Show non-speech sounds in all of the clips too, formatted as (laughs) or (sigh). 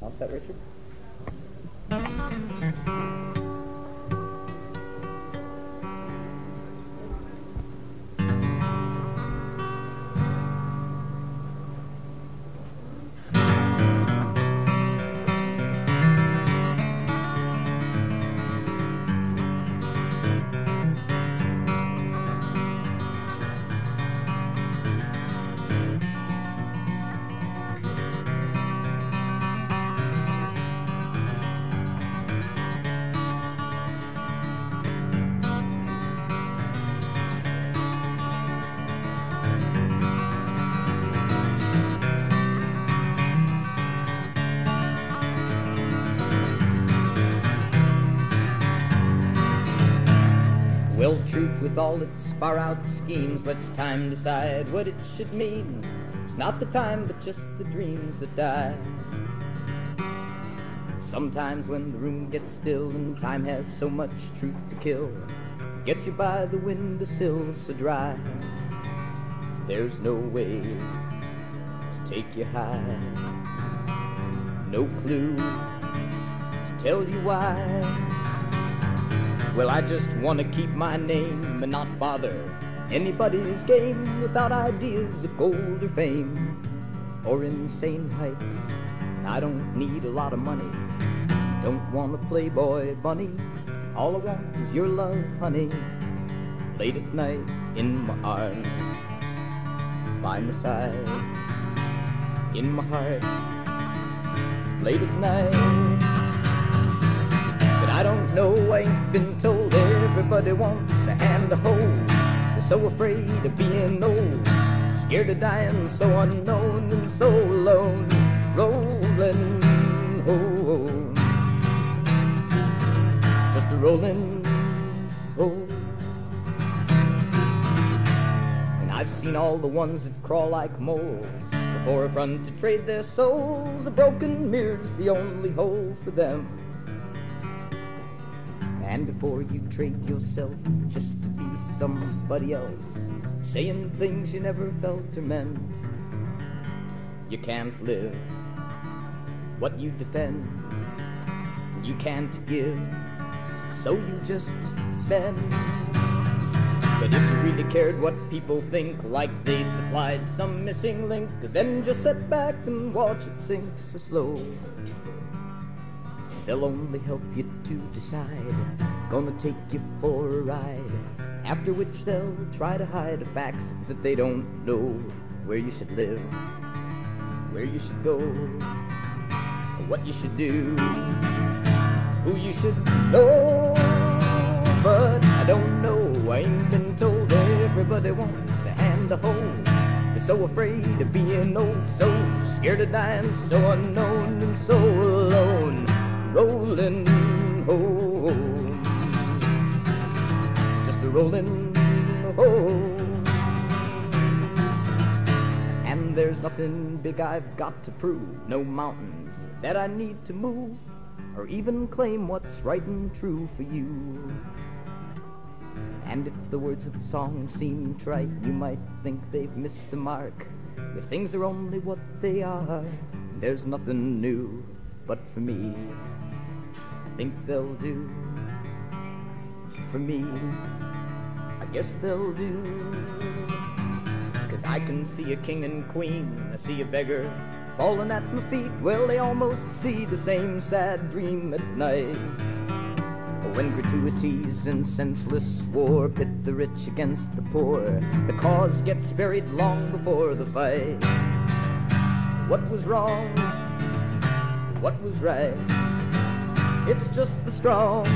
How's that, Richard? With all its far out schemes, let's time decide what it should mean. It's not the time, but just the dreams that die. Sometimes when the room gets still and time has so much truth to kill, gets you by the windowsill so dry. There's no way to take you high, no clue to tell you why. Well, I just want to keep my name and not bother anybody's game without ideas of gold or fame or insane heights. I don't need a lot of money, don't want a playboy bunny. All I want is your love, honey, late at night in my arms, by my side, in my heart, late at night. But I don't know, I ain't been told everybody wants a hand to hold. They're so afraid of being old, scared of dying, so unknown and so alone, rolling oh, Just a rolling home. And I've seen all the ones that crawl like moles before a front to trade their souls. A broken mirror's the only hole for them. And before you trade yourself just to be somebody else, saying things you never felt or meant, you can't live what you defend. You can't give, so you just bend. But if you really cared what people think, like they supplied some missing link, then just sit back and watch it sink so slow. They'll only help you to decide, gonna take you for a ride. After which they'll try to hide the fact that they don't know where you should live, where you should go, what you should do, who you should know. But I don't know, I ain't been told everybody wants a hand to hold. They're so afraid of being old, so scared of dying, so unknown and so alone, rolling home. Just a rolling home. And there's nothing big I've got to prove, no mountains that I need to move, or even claim what's right and true for you. And if the words of the song seem trite, you might think they've missed the mark. If things are only what they are, there's nothing new. But for me, I think they'll do. For me, I guess they'll do. Cause I can see a king and queen, I see a beggar falling at my feet. Well, they almost see the same sad dream at night. When gratuities and senseless war pit the rich against the poor, the cause gets buried long before the fight. What was wrong? What was right? It's just the strong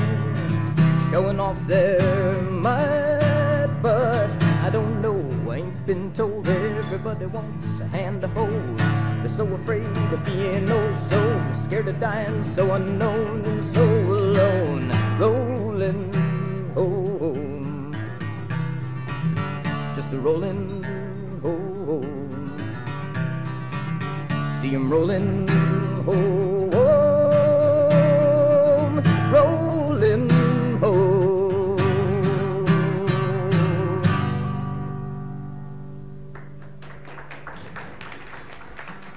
showing off their might, but I don't know. I ain't been told everybody wants a hand to hold. They're so afraid of being old, so scared of dying, so unknown and so alone, rolling home. Just a rolling home. See 'em rolling home, rolling home.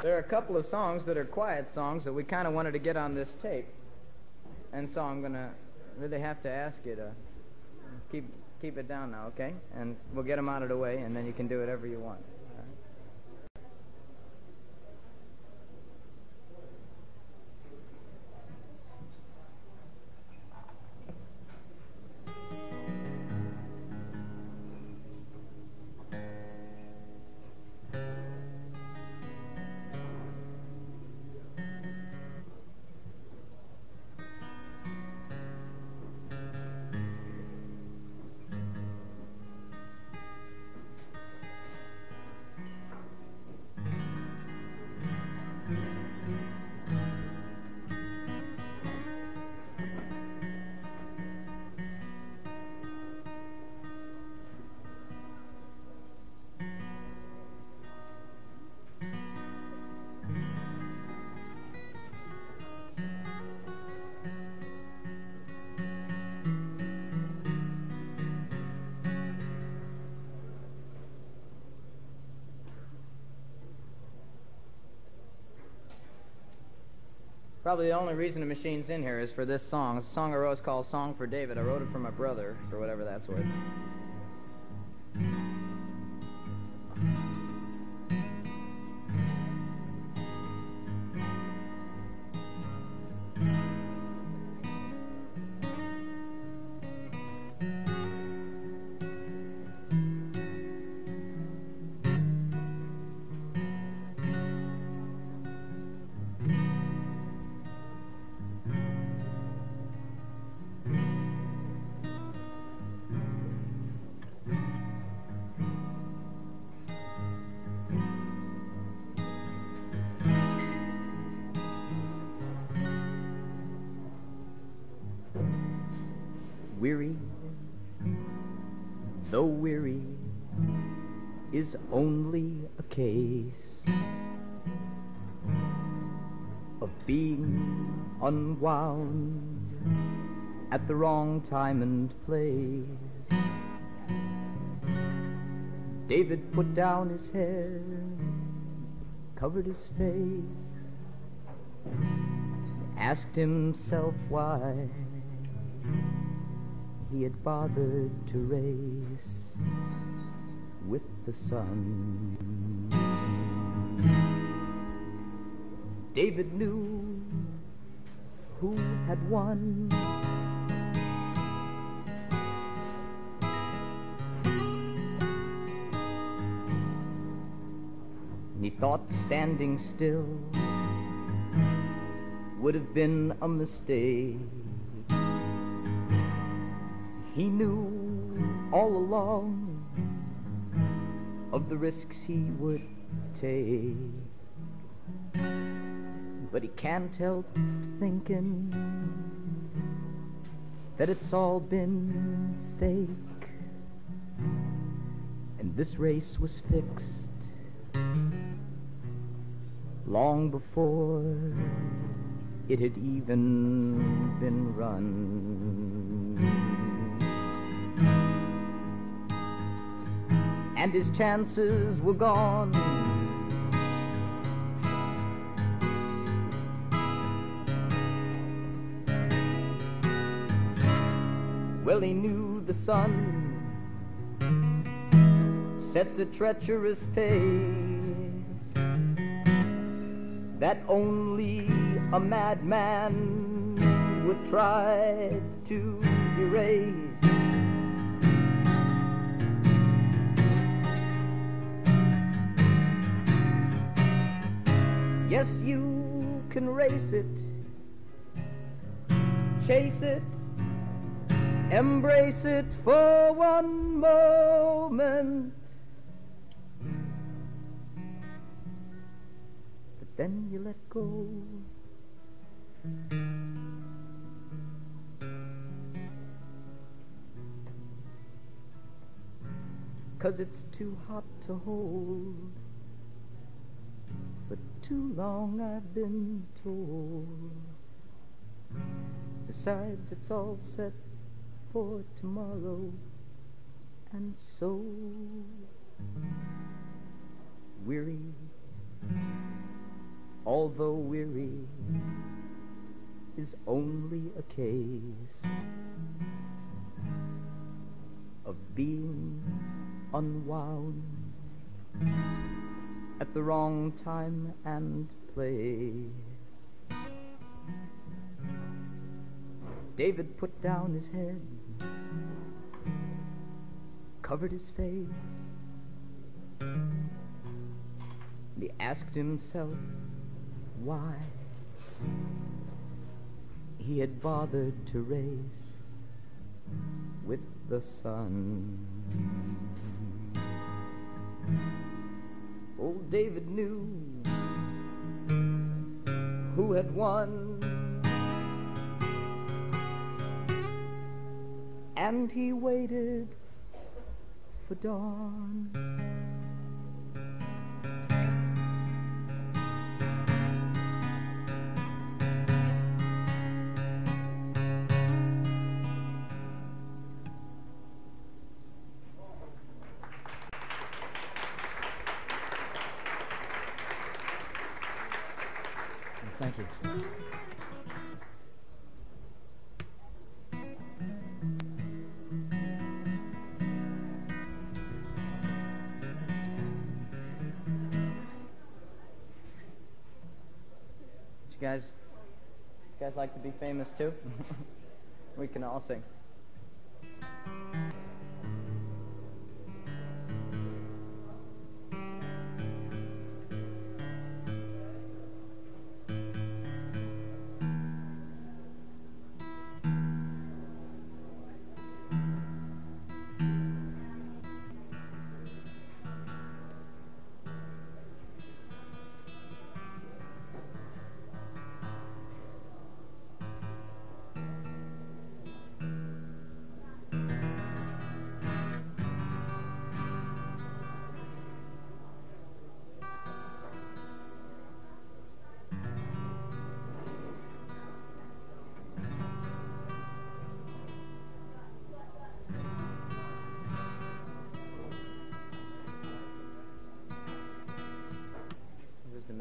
There are a couple of songs that are quiet songs that we kind of wanted to get on this tape. And so I'm going to really have to ask you to keep, keep it down now, okay? And we'll get them out of the way, and then you can do whatever you want. Probably the only reason the machine's in here is for this song. It's a song I wrote called Song for David. I wrote it for my brother, for whatever that's worth. Is only a case of being unwound at the wrong time and place. David put down his head, covered his face, asked himself why he had bothered to race the sun. David knew who had won. And he thought standing still would have been a mistake. He knew all along of the risks he would take. But he can't help thinking that it's all been fake. And this race was fixed long before it had even been run. And his chances were gone. Well, he knew the sun sets a treacherous pace that only a madman would try to erase. Yes, you can race it, chase it, embrace it for one moment. But then you let go. Cause it's too hot to hold. Too long I've been told. Besides, it's all set for tomorrow, and so weary, although weary, is only a case of being unwound at the wrong time and place. David put down his head, covered his face. He asked himself why he had bothered to race with the sun. Old David knew who had won, and he waited for dawn. Like to be famous too? (laughs) we can all sing.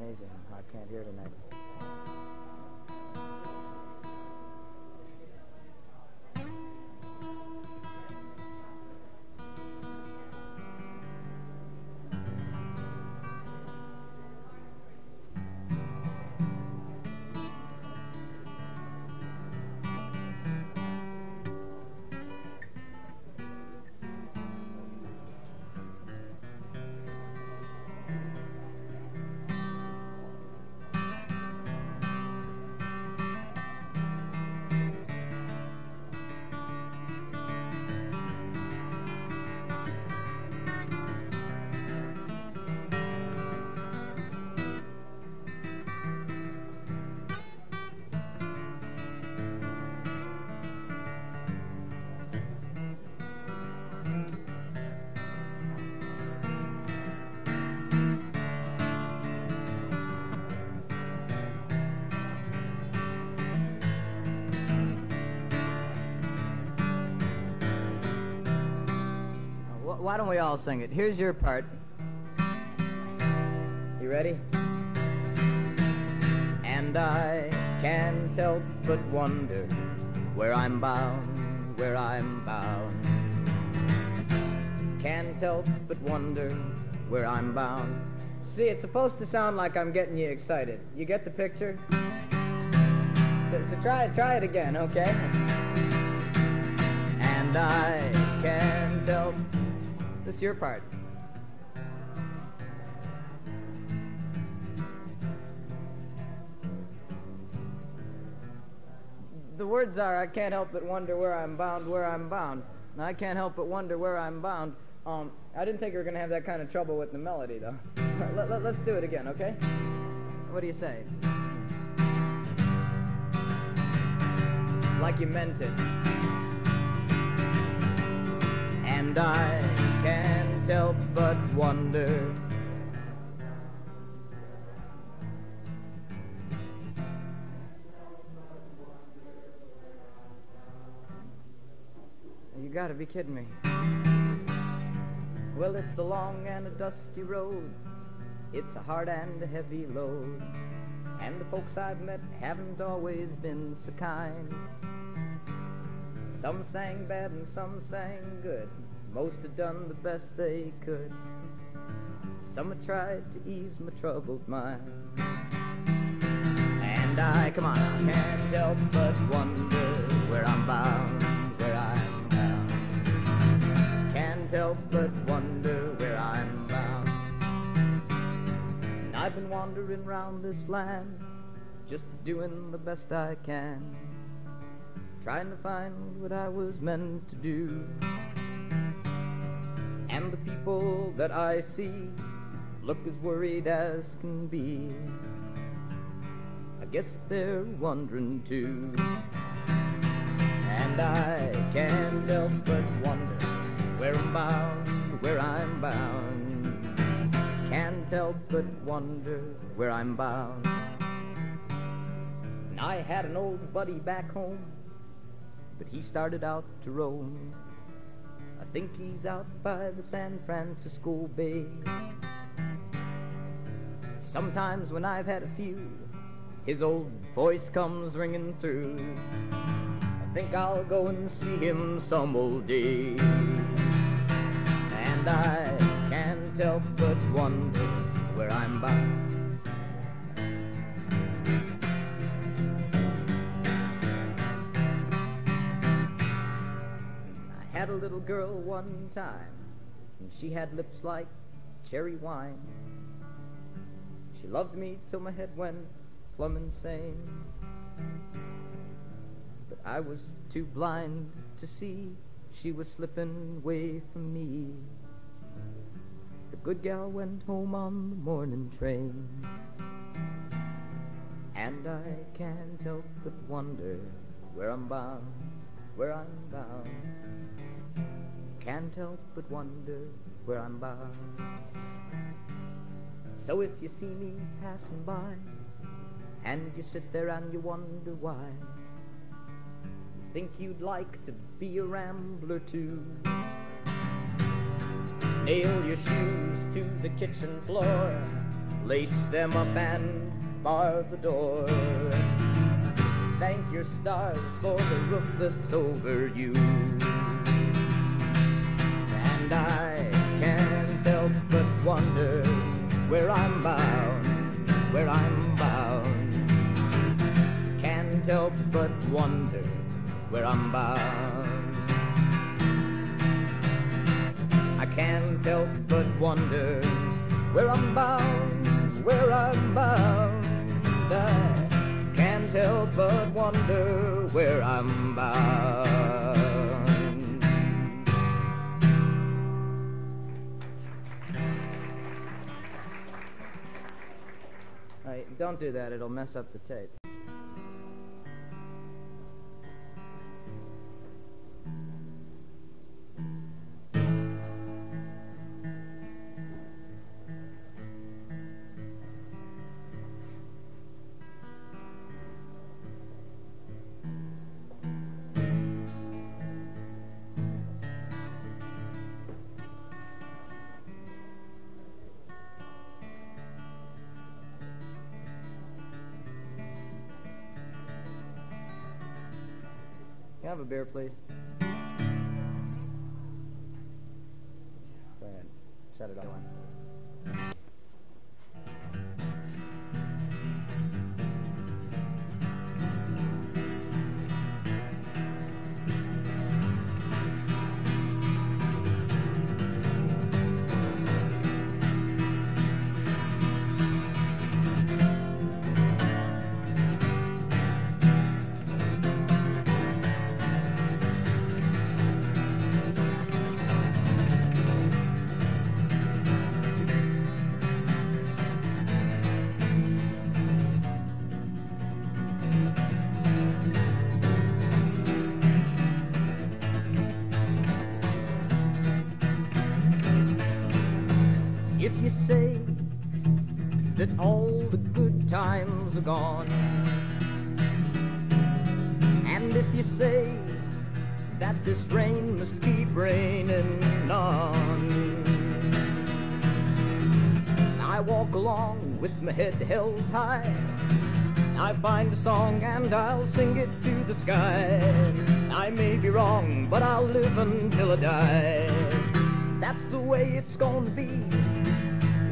Amazing. I can't hear tonight. Why don't we all sing it? Here's your part. You ready? And I can't help but wonder where I'm bound, where I'm bound. Can't help but wonder where I'm bound. See, it's supposed to sound like I'm getting you excited. You get the picture? So, so try it, try it again, okay? And I can't help. This is your part. The words are, I can't help but wonder where I'm bound, where I'm bound. And I can't help but wonder where I'm bound. Um, I didn't think we were going to have that kind of trouble with the melody, though. (laughs) let, let, let's do it again, okay? What do you say? Like you meant it. And I can't help but wonder. You gotta be kidding me. Well, it's a long and a dusty road. It's a hard and a heavy load. And the folks I've met haven't always been so kind. Some sang bad and some sang good. Most had done the best they could. Some had tried to ease my troubled mind. And I, come on, I can't help but wonder where I'm bound, where I'm bound. Can't help but wonder where I'm bound. And I've been wandering round this land, just doing the best I can, trying to find what I was meant to do. And the people that I see look as worried as can be. I guess they're wondering too. And I can't help but wonder where I'm bound, where I'm bound. Can't help but wonder where I'm bound. And I had an old buddy back home, but he started out to roam. I think he's out by the San Francisco Bay. Sometimes when I've had a few, his old voice comes ringing through. I think I'll go and see him some old day. And I can't help but wonder where I'm bound. Had a little girl one time, and she had lips like cherry wine. She loved me till my head went plumb insane. But I was too blind to see she was slipping away from me. The good gal went home on the morning train. And I can't help but wonder where I'm bound, where I'm bound. Can't help but wonder where I'm bound. So if you see me passing by, and you sit there and you wonder why, you think you'd like to be a rambler too. Nail your shoes to the kitchen floor, lace them up and bar the door. Thank your stars for the roof that's over you. And I can't help but wonder where I'm bound, where I'm bound. Can't help but wonder where I'm bound. I can't help but wonder where I'm bound, where I'm bound. I can't help but wonder where I'm bound. Don't do that, it'll mess up the tape. Have a beer, please? Go ahead. Shut it off. Gone, and if you say that this rain must keep raining on, I walk along with my head held high, I find a song and I'll sing it to the sky. I may be wrong, but I'll live until I die. That's the way it's gonna be.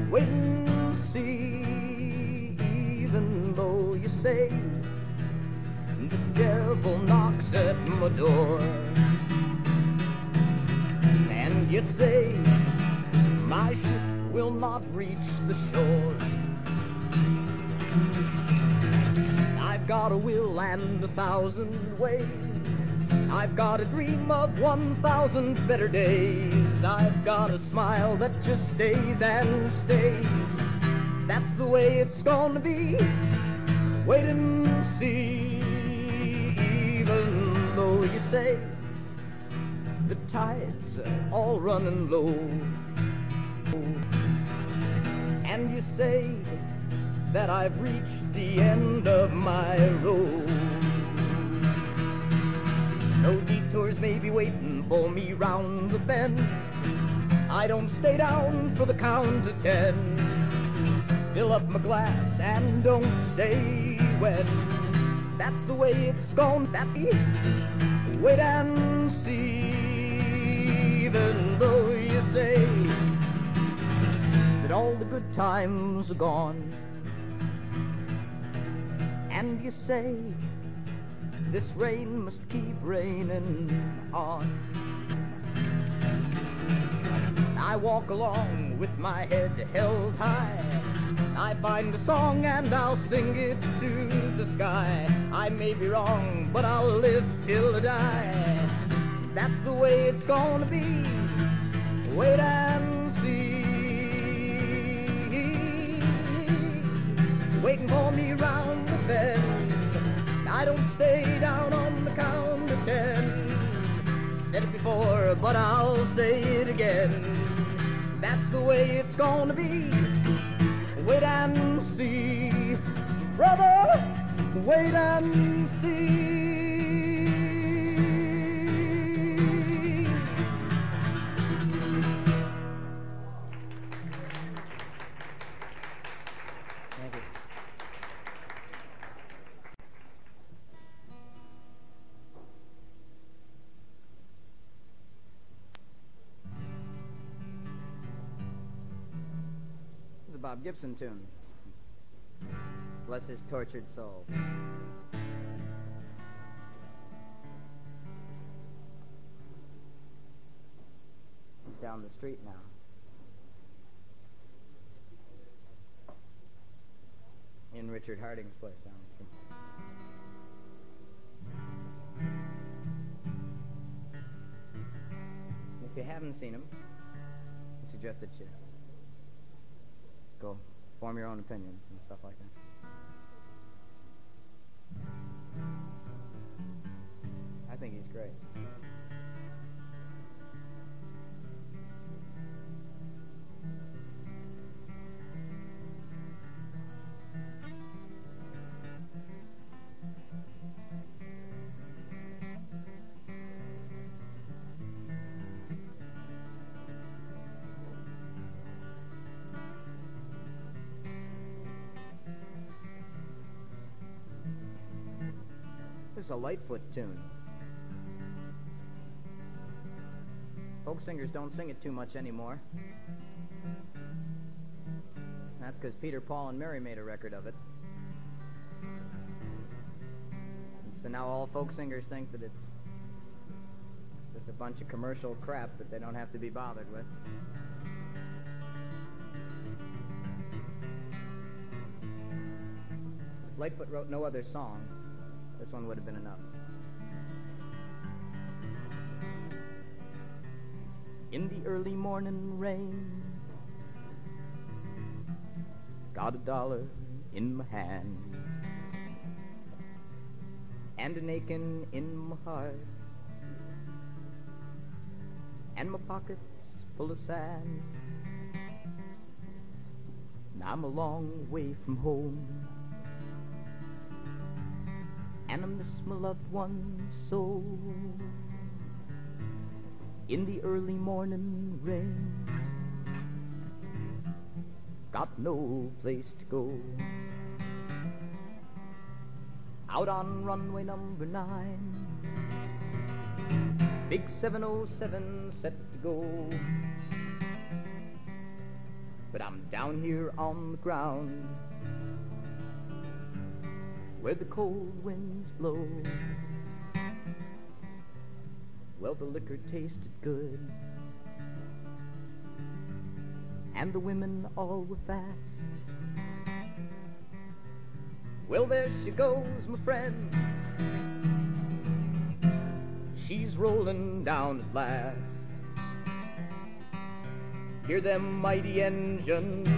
Wait and see, though you say the devil knocks at my door. And you say my ship will not reach the shore. I've got a will and a thousand ways. I've got a dream of 1,000 better days. I've got a smile that just stays and stays. That's the way it's gonna be. Wait and see, even though you say the tide's all running low. And you say that I've reached the end of my road. No detours may be waiting for me round the bend. I don't stay down for the count of ten. Fill up my glass and don't say That's the way it's gone. That's it. Wait and see. Even though you say that all the good times are gone. And you say this rain must keep raining on. I walk along with my head held high. I find a song and I'll sing it to the sky. I may be wrong, but I'll live till I die. That's the way it's gonna be. Wait and see. Waiting for me round the bend. I don't stay down on the count of ten. Said it before, but I'll say it again. That's the way it's gonna be. Wait and see, brother. Wait and see. Bob Gibson tune. Bless his tortured soul. He's down the street now. In Richard Harding's place down the street. If you haven't seen him, I suggest that you form your own opinions and stuff like that. I think he's great. Lightfoot tune. Folk singers don't sing it too much anymore. That's because Peter, Paul, and Mary made a record of it. And so now all folk singers think that it's just a bunch of commercial crap that they don't have to be bothered with. Lightfoot wrote no other song, this one would have been enough. In the early morning rain, got a dollar in my hand, and an aching in my heart, and my pockets full of sand. And I'm a long way from home and I miss my loved ones so. In the early morning rain, got no place to go. out on runway number nine. Big 707 set to go. But I'm down here on the ground where the cold winds blow. Well, the liquor tasted good, and the women all were fast. Well, there she goes, my friend. She's rolling down at last. Hear them mighty engines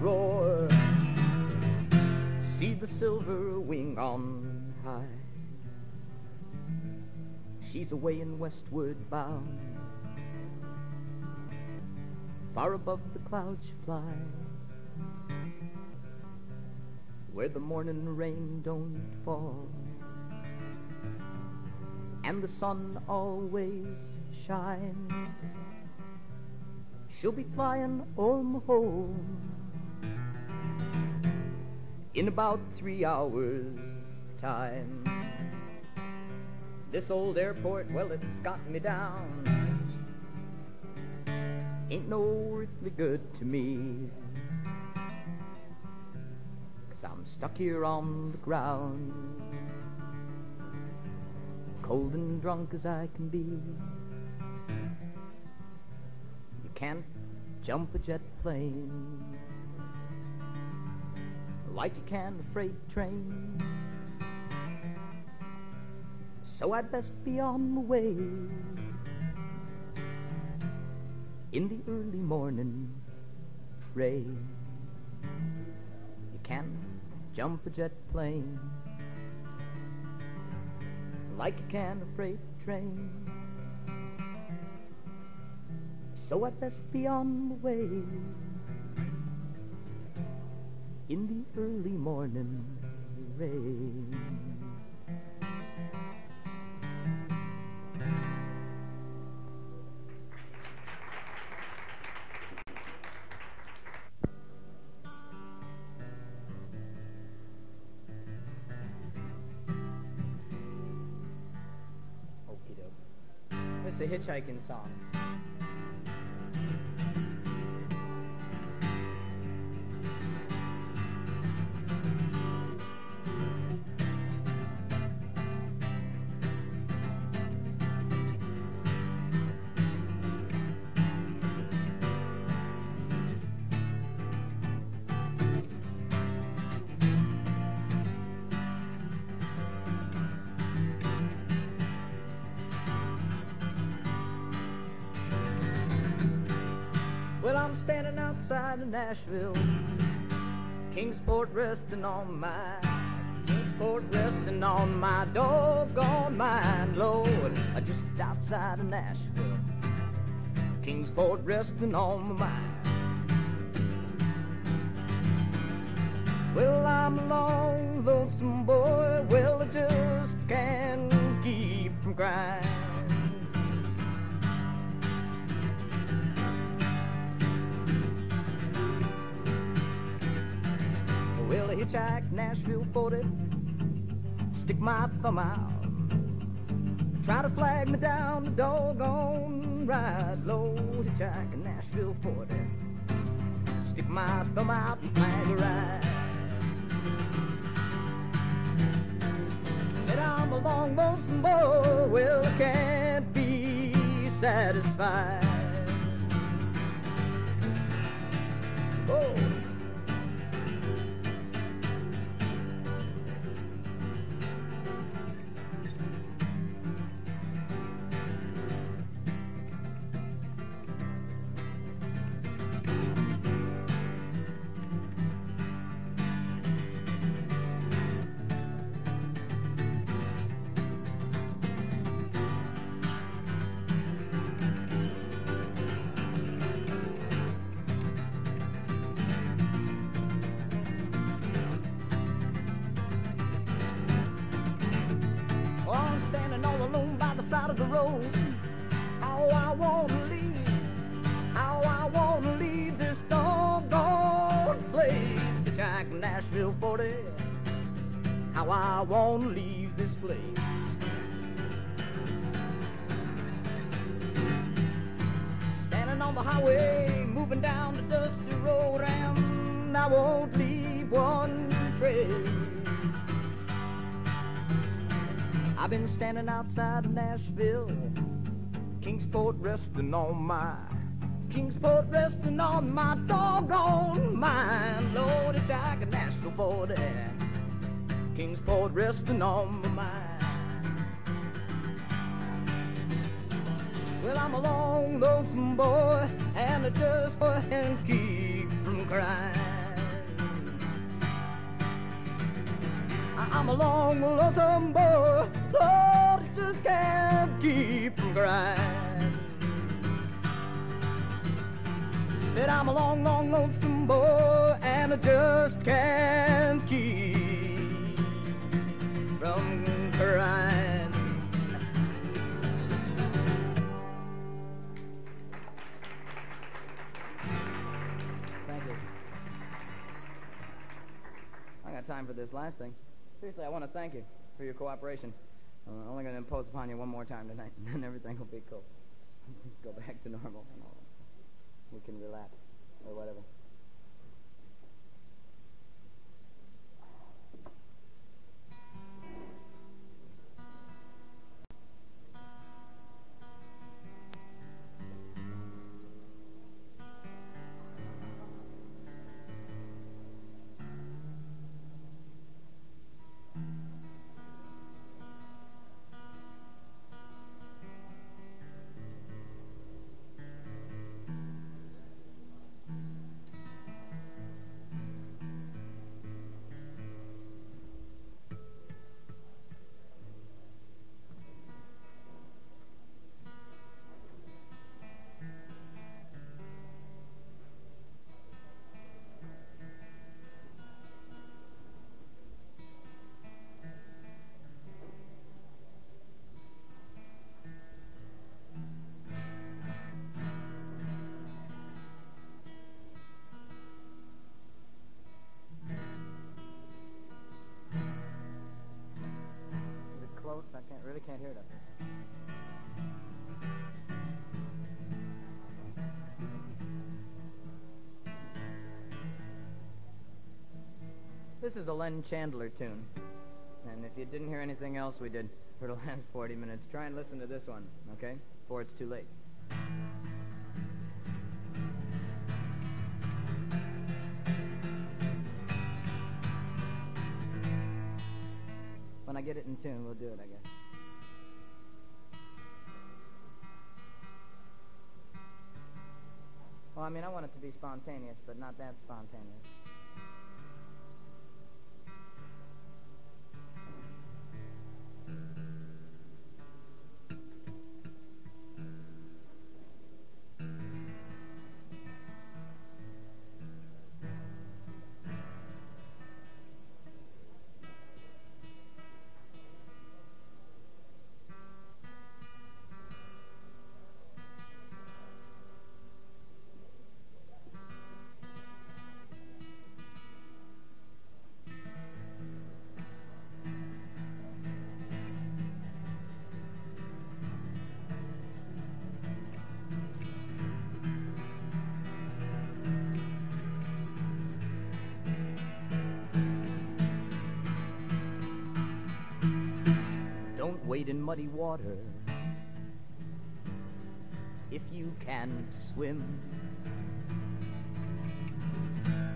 roar. See the silver wing on high. She's away in westward bound. Far above the clouds she flies. Where the morning rain don't fall and the sun always shines. She'll be flying home home in about three hours' time. This old airport, well, it's got me down. Ain't no earthly good to me. Cause I'm stuck here on the ground cold and drunk as I can be. You can't jump a jet plane like you can a freight train. So I'd best be on the way in the early morning rain. You can't jump a jet plane like you can a freight train. So I'd best be on the way in the early morning rain. It's a hitchhiking song. Outside of Nashville, Kingsport resting on my, Kingsport resting on my doggone mind, Lord. I just outside of Nashville, Kingsport resting on my mind. Well, I'm a long, lonesome boy. Well, I just can't keep from crying. Well, I hitchhike Nashville 40, stick my thumb out, try to flag me down the doggone ride. Low hitchhike Nashville 40, stick my thumb out and flag a ride. Said I'm a long lonesome boy, well I can't be satisfied. Oh, resting on my Kingsport resting on my doggone mind. Lord, it's like a national border. Eh? Kingsport resting on my mind. Well, I'm a long lonesome boy, and I just can't keep from crying. I'm a long lonesome boy, Lord, I just can't keep from crying. Said I'm a long, long lonesome boy, and I just can't keep from crying. Thank you. I got time for this last thing. Seriously, I want to thank you for your cooperation. I'm only going to impose upon you one more time tonight, (laughs) and then everything will be cool. (laughs) Go back to normal. We can relax or whatever. This is a Len Chandler tune. And if you didn't hear anything else we did for the last 40 minutes, try and listen to this one, okay? Before it's too late. When I get it in tune, we'll do it, I guess. Well, I mean, I want it to be spontaneous, but not that spontaneous. Wade in muddy water if you can't swim.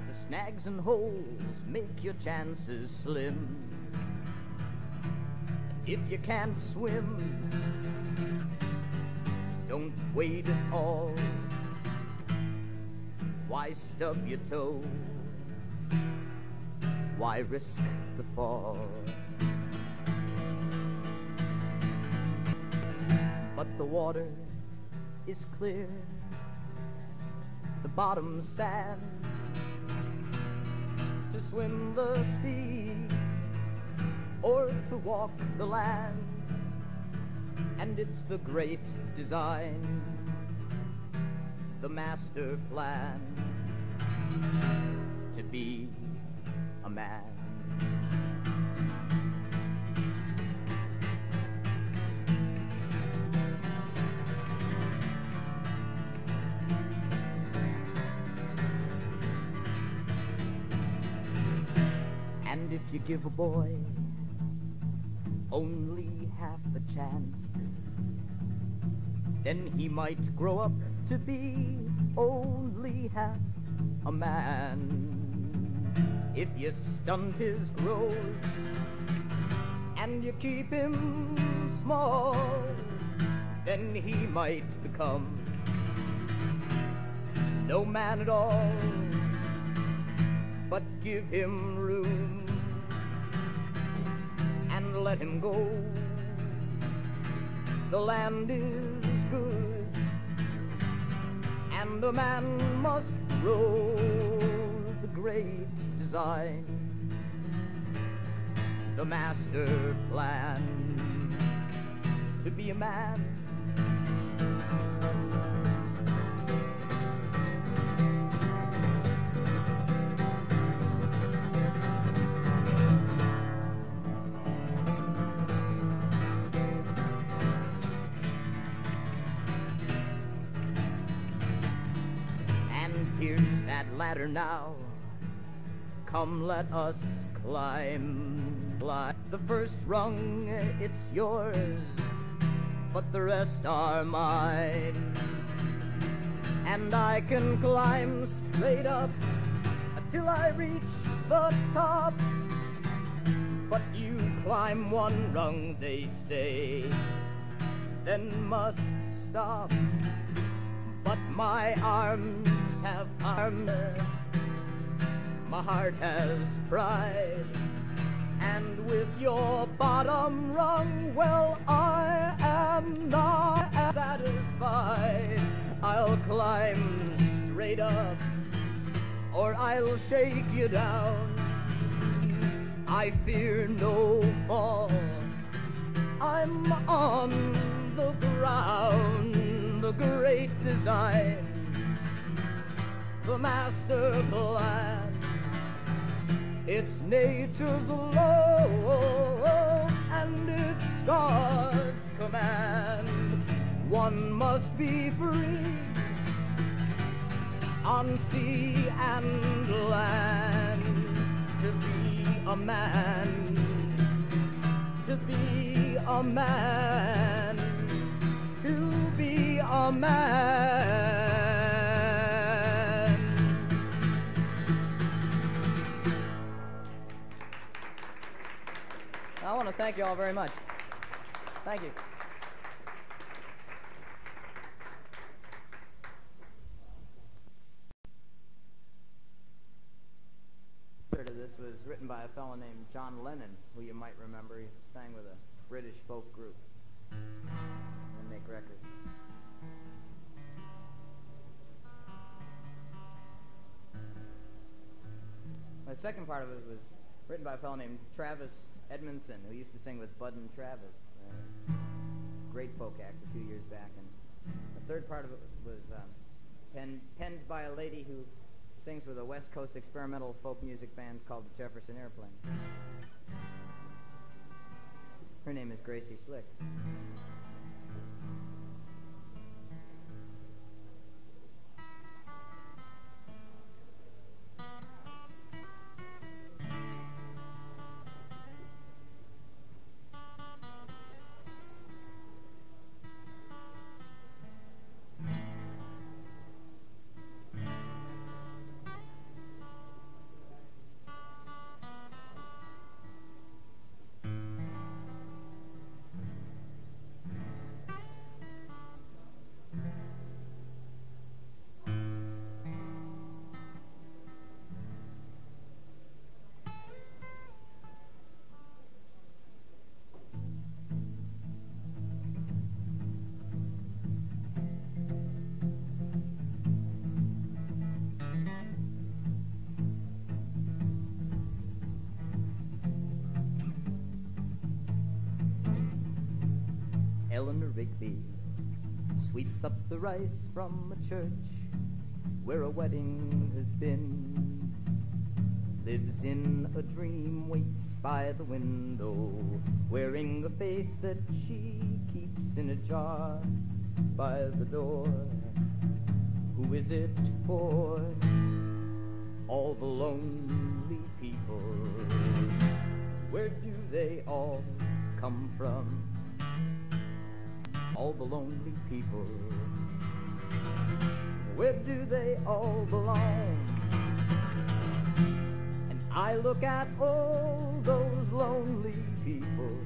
The snags and holes make your chances slim. If you can't swim, don't wade at all. Why stub your toe? Why risk the fall? The water is clear, the bottom sand. To swim the sea or to walk the land, and it's the great design, the master plan to be a man. Give a boy only half a chance, then he might grow up to be only half a man. If you stunt his growth and you keep him small, then he might become no man at all. But give him room and let him go. The land is good, and a man must grow the great design, the master plan to be a man. Ladder now. Come, let us climb. Climb the first rung, it's yours, but the rest are mine. And I can climb straight up until I reach the top. But you climb one rung, they say, then must stop. But my arms have armor my heart has pride. And with your bottom rung, well, I am not satisfied. I'll climb straight up, or I'll shake you down. I fear no fall. I'm on the ground, the great design, the master plan. It's nature's law and it's God's command. One must be free on sea and land to be a man, to be a man, to a man. I want to thank you all very much. Thank you. This was written by a fellow named John Lennon, who you might remember. He sang with a British folk group and make records. Second part of it was written by a fellow named Travis Edmonson, who used to sing with Bud and Travis. Uh, great folk act a few years back. And the third part of it was um, penned, penned by a lady who sings with a West Coast experimental folk music band called the Jefferson Airplane. Her name is Gracie Slick. Eleanor Rigby sweeps up the rice from a church where a wedding has been. Lives in a dream, waits by the window, wearing a face that she keeps in a jar by the door. Who is it for? All the lonely people Where do they all come from? Lonely people. Where do they all belong? And I look at all those lonely people.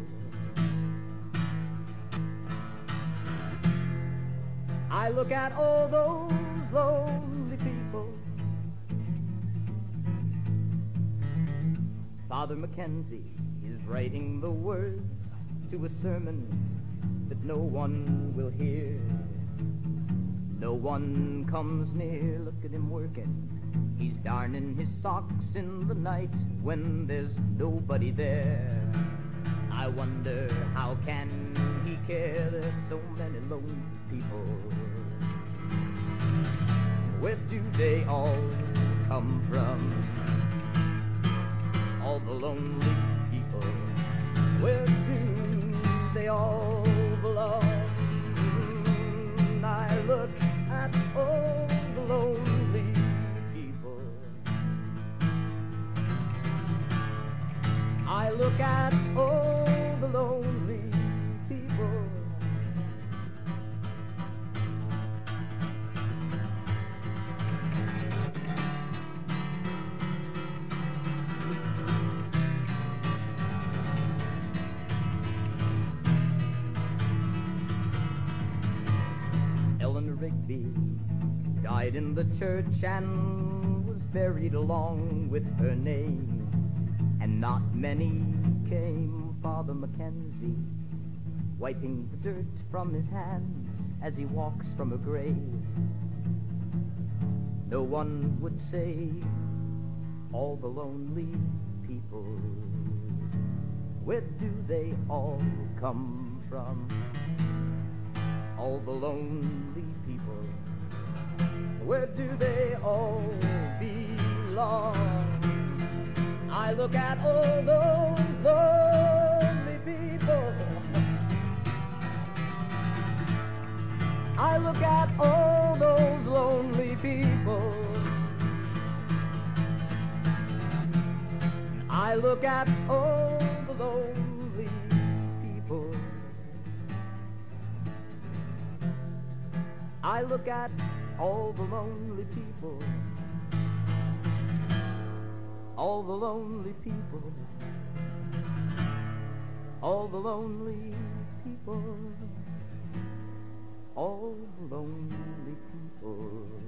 I look at all those lonely people. Father Mackenzie is writing the words to a sermon no one will hear. No one comes near, look at him working. He's darning his socks in the night when there's nobody there. I wonder how can he care? There's so many lonely people. Where do they all come from? All the lonely people. Where do they all I look at all the lonely people. I look at all the lonely died in the church and was buried along with her name. And not many came, Father Mackenzie, wiping the dirt from his hands as he walks from a grave. No one would say, all the lonely people, where do they all come from? all the lonely. Where do they all belong? I look at all those lonely people. I look at all those lonely people. I look at all the lonely people. I look at all the lonely people. All the lonely people. All the lonely people. All the lonely people.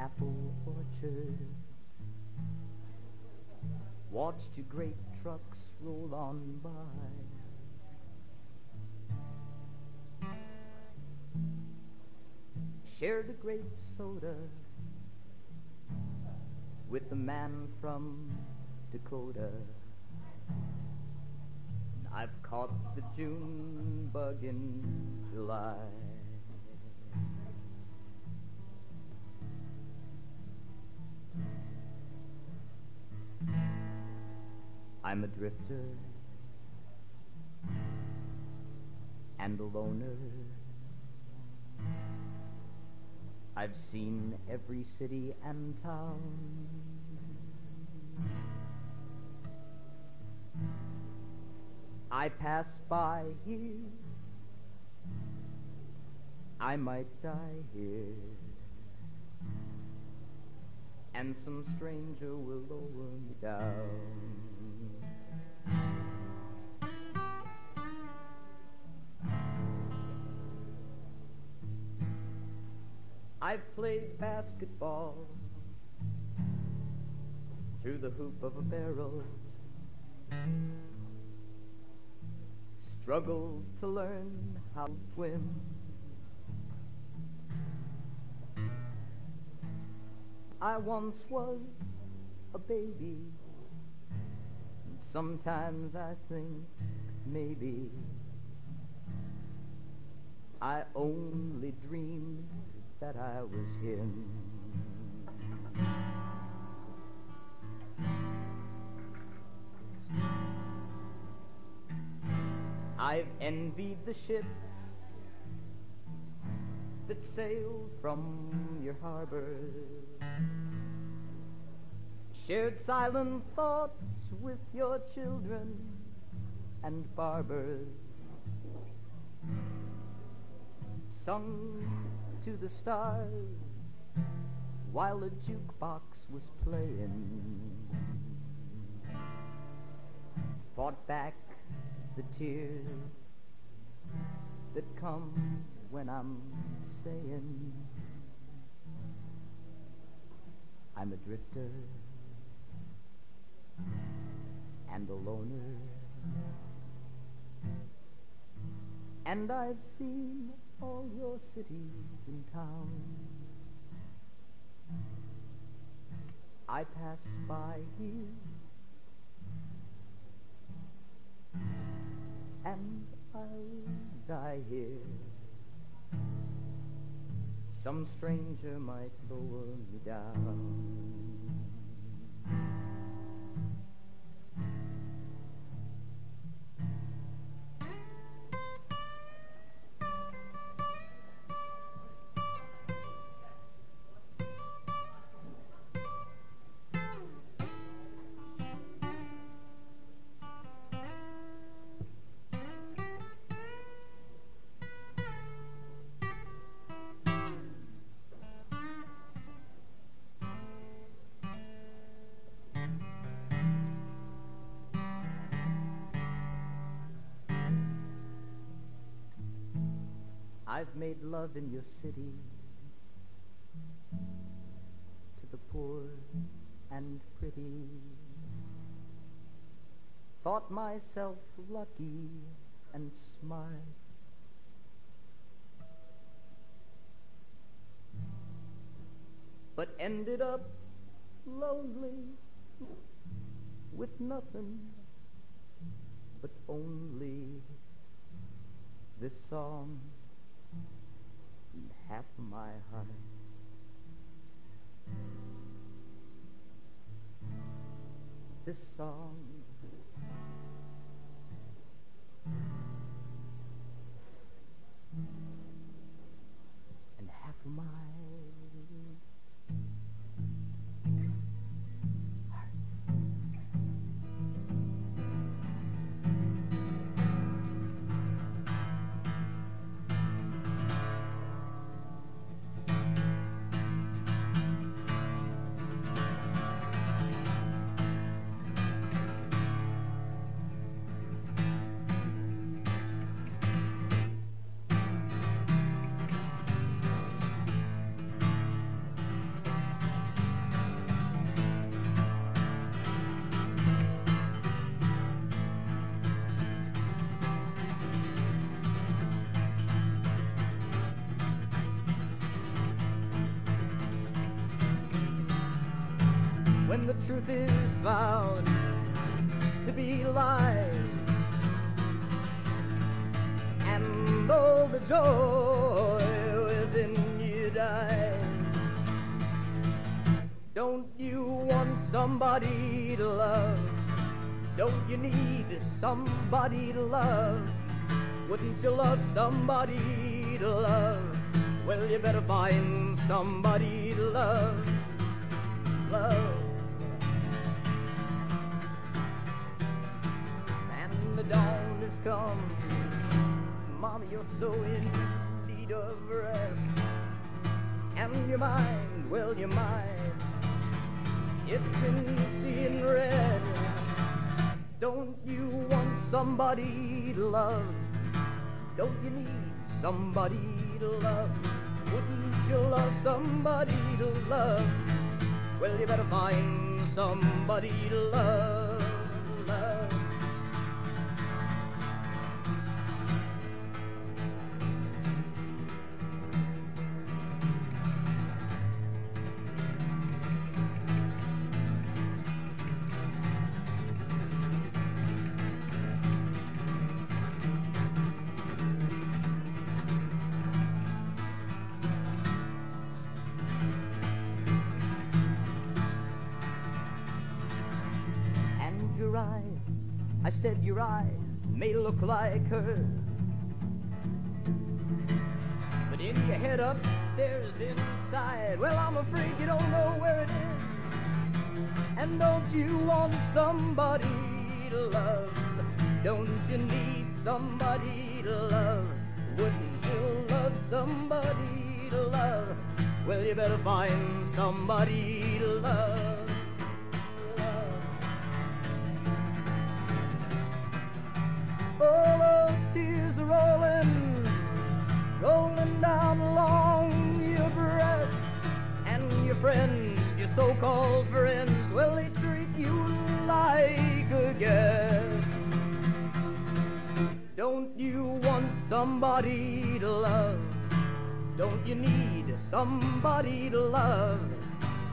Apple orchard, watched your great trucks roll on by. Shared a grape soda with the man from Dakota. I've caught the June bug in July. I'm a drifter and a loner. I've seen every city and town. I pass by here. I might die here and some stranger will lower me down. I've played basketball through the hoop of a barrel, struggled to learn how to swim. I once was a baby. And sometimes I think maybe I only dreamed that I was him. I've envied the ships that sailed from your harbors, shared silent thoughts with your children and barbers, sung to the stars while a jukebox was playing, fought back the tears that come when I'm saying I'm a drifter and a loner. And I've seen all your cities and towns. I pass by here and I'll die here. Some stranger might lower me down. I've made love in your city to the poor and pretty. Thought myself lucky and smart. But ended up lonely with nothing but only this song half my heart. This song and half my need somebody to love? Wouldn't you love somebody to love? Well, you better find somebody to love. Love. And the dawn has come. Mama, you're so in need of rest. And your mind, well, your mind, it's been seeing red. Don't you want somebody to love? Don't you need somebody to love? Wouldn't you love somebody to love? Well, you better find somebody to love, love. Somebody to love? Don't you need somebody to love? Wouldn't you love somebody to love? Well, you better find somebody to love. All those tears are rolling, rolling down along your breast. And your friends, your so-called friends, well, they treat you like a guest. Don't you want somebody to love? Don't you need somebody to love?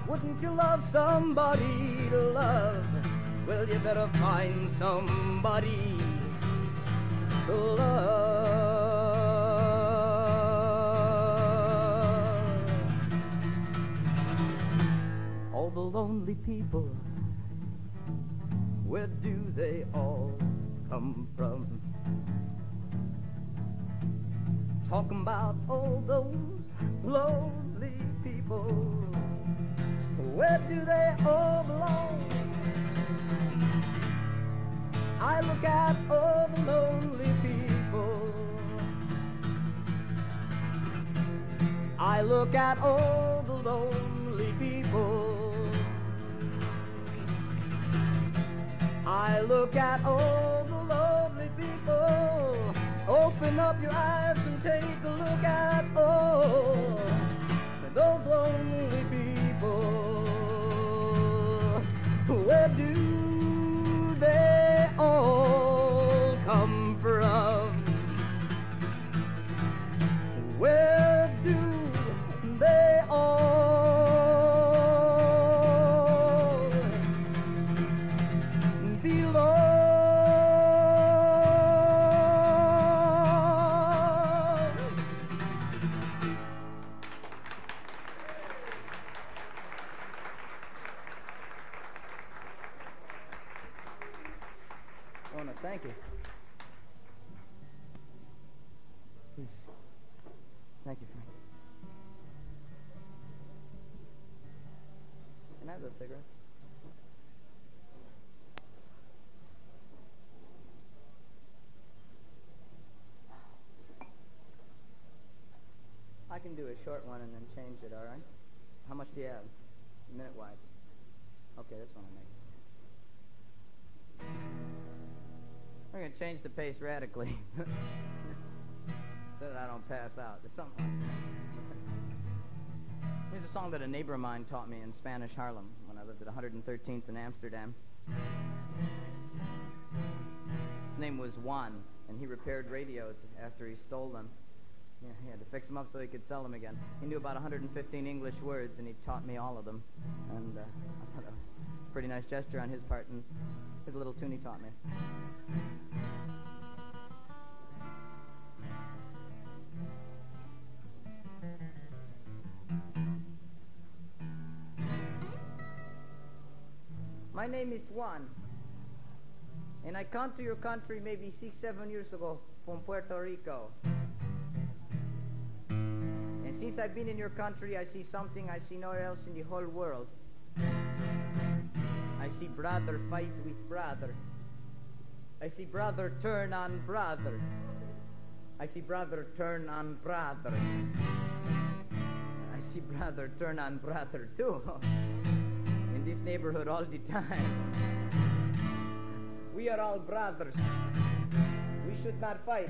Wouldn't you love somebody to love? Well, you better find somebody to love. All the lonely people, where do they all come from? Talking about all those lonely people, where do they all belong? I look at all the lonely people. I look at all the lonely people. I look at all the lonely people. Open up your eyes and take a look at all those lonely people. Where do they all come from? Where do they all short one and then change it, all right? How much do you have? Minute wise. Okay, this one I'll make. We're gonna change the pace radically. (laughs) so that I don't pass out. There's something like that. Here's a song that a neighbor of mine taught me in Spanish Harlem when I lived at 113th in Amsterdam. His name was Juan, and he repaired radios after he stole them. Yeah, he had to fix them up so he could sell them again. He knew about 115 English words, and he taught me all of them. And uh, (laughs) I thought that was a pretty nice gesture on his part, and a little tune he taught me. My name is Juan, and I come to your country maybe six, seven years ago from Puerto Rico. Since I've been in your country, I see something I see nowhere else in the whole world. I see brother fight with brother. I see brother turn on brother. I see brother turn on brother. I see brother turn on brother too. In this neighborhood all the time. We are all brothers. We should not fight.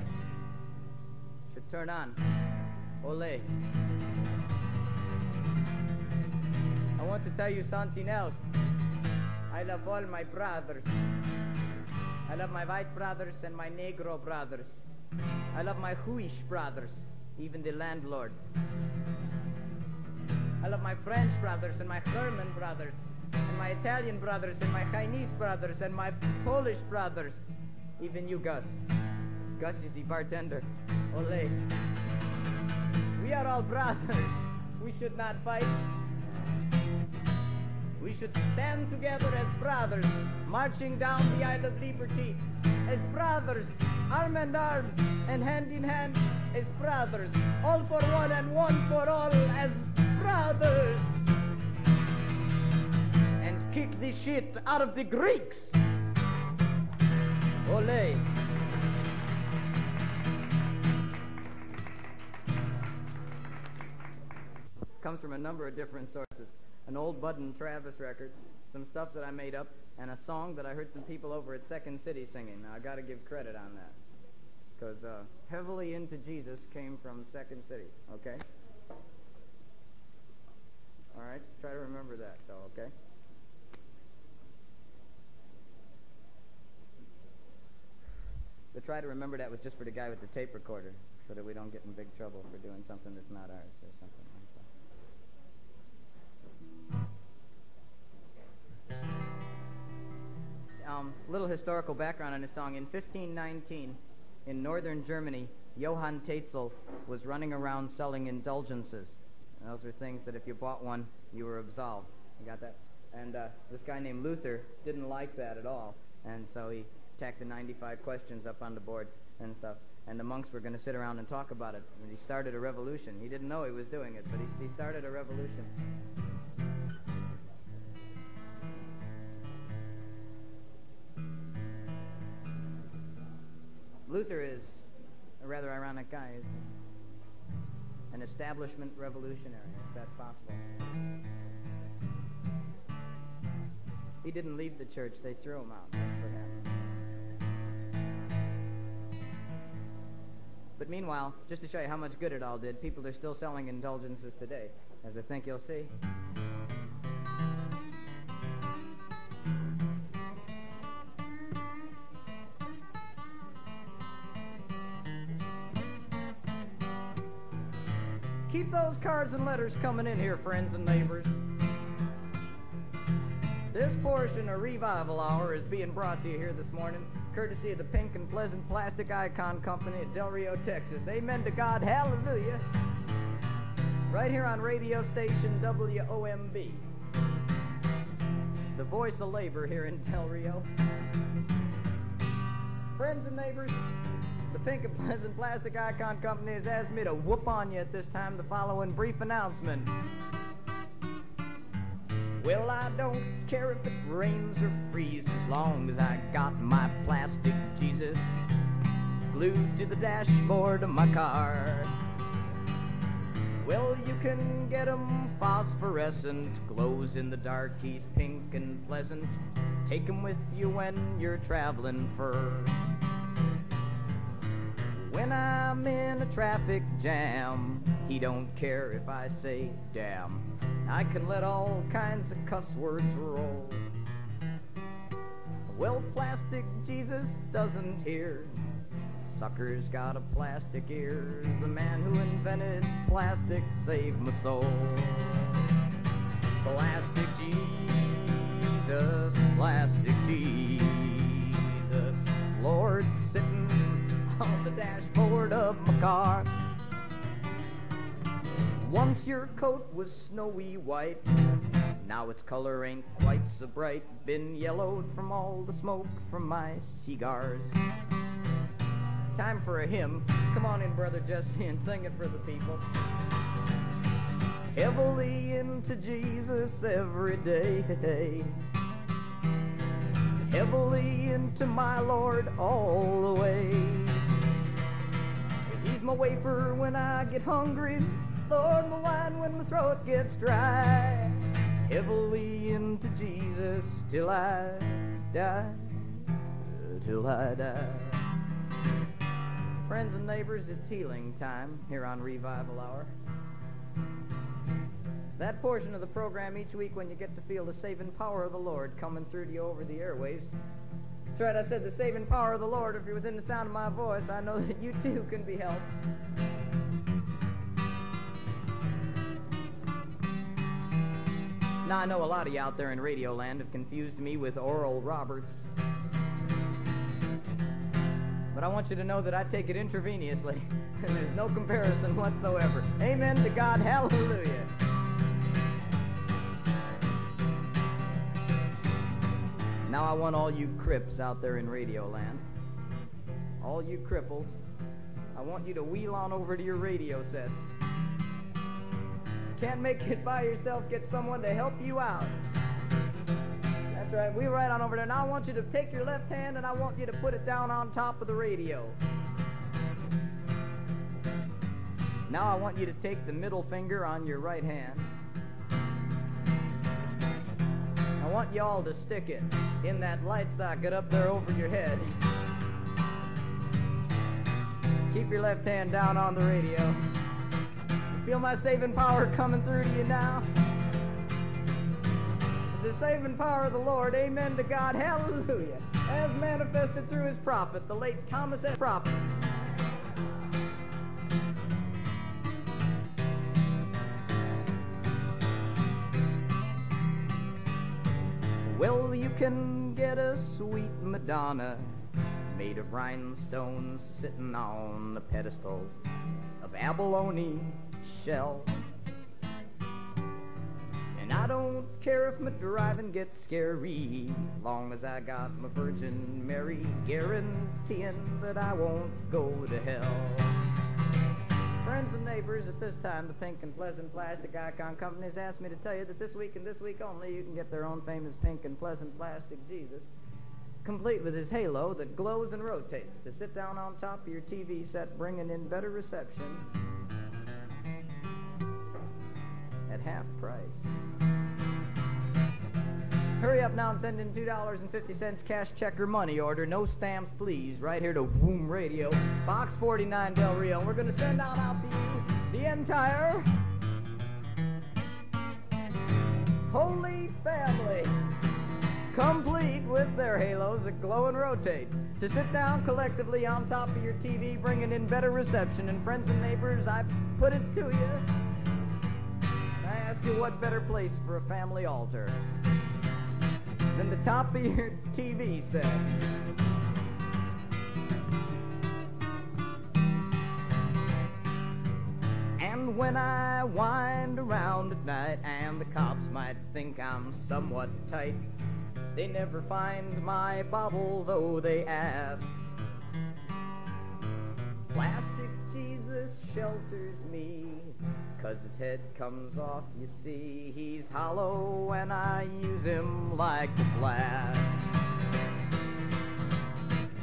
Should turn on. Ole. I want to tell you something else. I love all my brothers. I love my white brothers and my Negro brothers. I love my Jewish brothers, even the landlord. I love my French brothers and my German brothers, and my Italian brothers and my Chinese brothers and my Polish brothers, even you, Gus. Gus is the bartender. Ole. We are all brothers. We should not fight. We should stand together as brothers, marching down the Isle of Liberty, as brothers, arm in arm and hand in hand, as brothers, all for one and one for all, as brothers. And kick the shit out of the Greeks. Ole. Comes from a number of different sources an old Bud and Travis record, some stuff that I made up, and a song that I heard some people over at Second City singing. Now, I got to give credit on that. Because uh, Heavily Into Jesus came from Second City, okay? All right, try to remember that, though, okay? But try to remember that was just for the guy with the tape recorder, so that we don't get in big trouble for doing something that's not ours um, little historical background on this song. In 1519, in northern Germany, Johann Tetzel was running around selling indulgences. And those were things that if you bought one, you were absolved. You got that? And uh, this guy named Luther didn't like that at all. And so he tacked the 95 questions up on the board and stuff. And the monks were going to sit around and talk about it. And he started a revolution. He didn't know he was doing it, but he, he started a revolution. Luther is a rather ironic guy. An establishment revolutionary, if that's possible. He didn't leave the church, they threw him out. That's what happened. But meanwhile, just to show you how much good it all did, people are still selling indulgences today, as I think you'll see. Keep those cards and letters coming in here, friends and neighbors. This portion of Revival Hour is being brought to you here this morning, courtesy of the Pink and Pleasant Plastic Icon Company at Del Rio, Texas. Amen to God. Hallelujah. Right here on radio station WOMB. The voice of labor here in Del Rio. Friends and neighbors, the Pink and (laughs) Pleasant Plastic Icon Company has asked me to whoop on you at this time the following brief announcement. Well, I don't care if it rains or freezes, as long as I got my plastic Jesus glued to the dashboard of my car. Well, you can get 'em phosphorescent, glows in the dark, he's pink and pleasant. Take 'em with you when you're traveling fur. When I'm in a traffic jam, he don't care if I say damn. I can let all kinds of cuss words roll. Well, plastic Jesus doesn't hear. Sucker's got a plastic ear. The man who invented plastic saved my soul. Plastic Jesus, plastic Jesus, Lord sitting on the dashboard of my car. Once your coat was snowy white, now its color ain't quite so bright. Been yellowed from all the smoke from my cigars. Time for a hymn. Come on in, Brother Jesse, and sing it for the people. Heavily into Jesus every day. Heavily into my Lord all the way. My wafer when I get hungry. Lord, my wine when my throat gets dry. Heavily into Jesus till I die. Till I die. Friends and neighbors, it's healing time here on Revival Hour. that portion of the program each week when you get to feel the saving power of the Lord coming through to you over the airwaves. That's right, I said the saving power of the Lord. If you're within the sound of my voice, I know (laughs) that you too can be helped. Now, I know a lot of you out there in Radio Land have confused me with Oral Roberts. But I want you to know that I take it intravenously, and (laughs) there's no comparison whatsoever. Amen to God. Hallelujah. Now I want all you crips out there in Radio Land, all you cripples, I want you to wheel on over to your radio sets. Can't make it by yourself, get someone to help you out. That's right, wheel right on over there. Now I want you to take your left hand and I want you to put it down on top of the radio. Now I want you to take the middle finger on your right hand. I want you all to stick it in that light socket up there over your head. Keep your left hand down on the radio. Feel my saving power coming through to you now. It's the saving power of the Lord. Amen to God. Hallelujah. As manifested through his prophet, the late Thomas S. Prophet. Well, you can get a sweet Madonna made of rhinestones sitting on a pedestal of abalone shell. And I don't care if my driving gets scary, long as I got my Virgin Mary guaranteeing that I won't go to hell. Friends and neighbors, at this time, the Pink and Pleasant Plastic Icon Company has asked me to tell you that this week and this week only, you can get their own famous Pink and Pleasant Plastic Jesus, complete with his halo that glows and rotates to sit down on top of your TV set, bringing in better reception at half price. Hurry up now and send in $2.50 cash check or money order. No stamps, please. Right here to Boom Radio, Box 49 Del Rio. And we're going to send out out to you the entire Holy Family, complete with their halos that glow and rotate. To sit down collectively on top of your TV, bringing in better reception. And friends and neighbors, I put it to you. I ask you what better place for a family altar than the top of your TV set. And when I wind around at night and the cops might think I'm somewhat tight, they never find my bottle though they ask. Plastic Jesus shelters me, cause his head comes off, you see. He's hollow and I use him like a blast.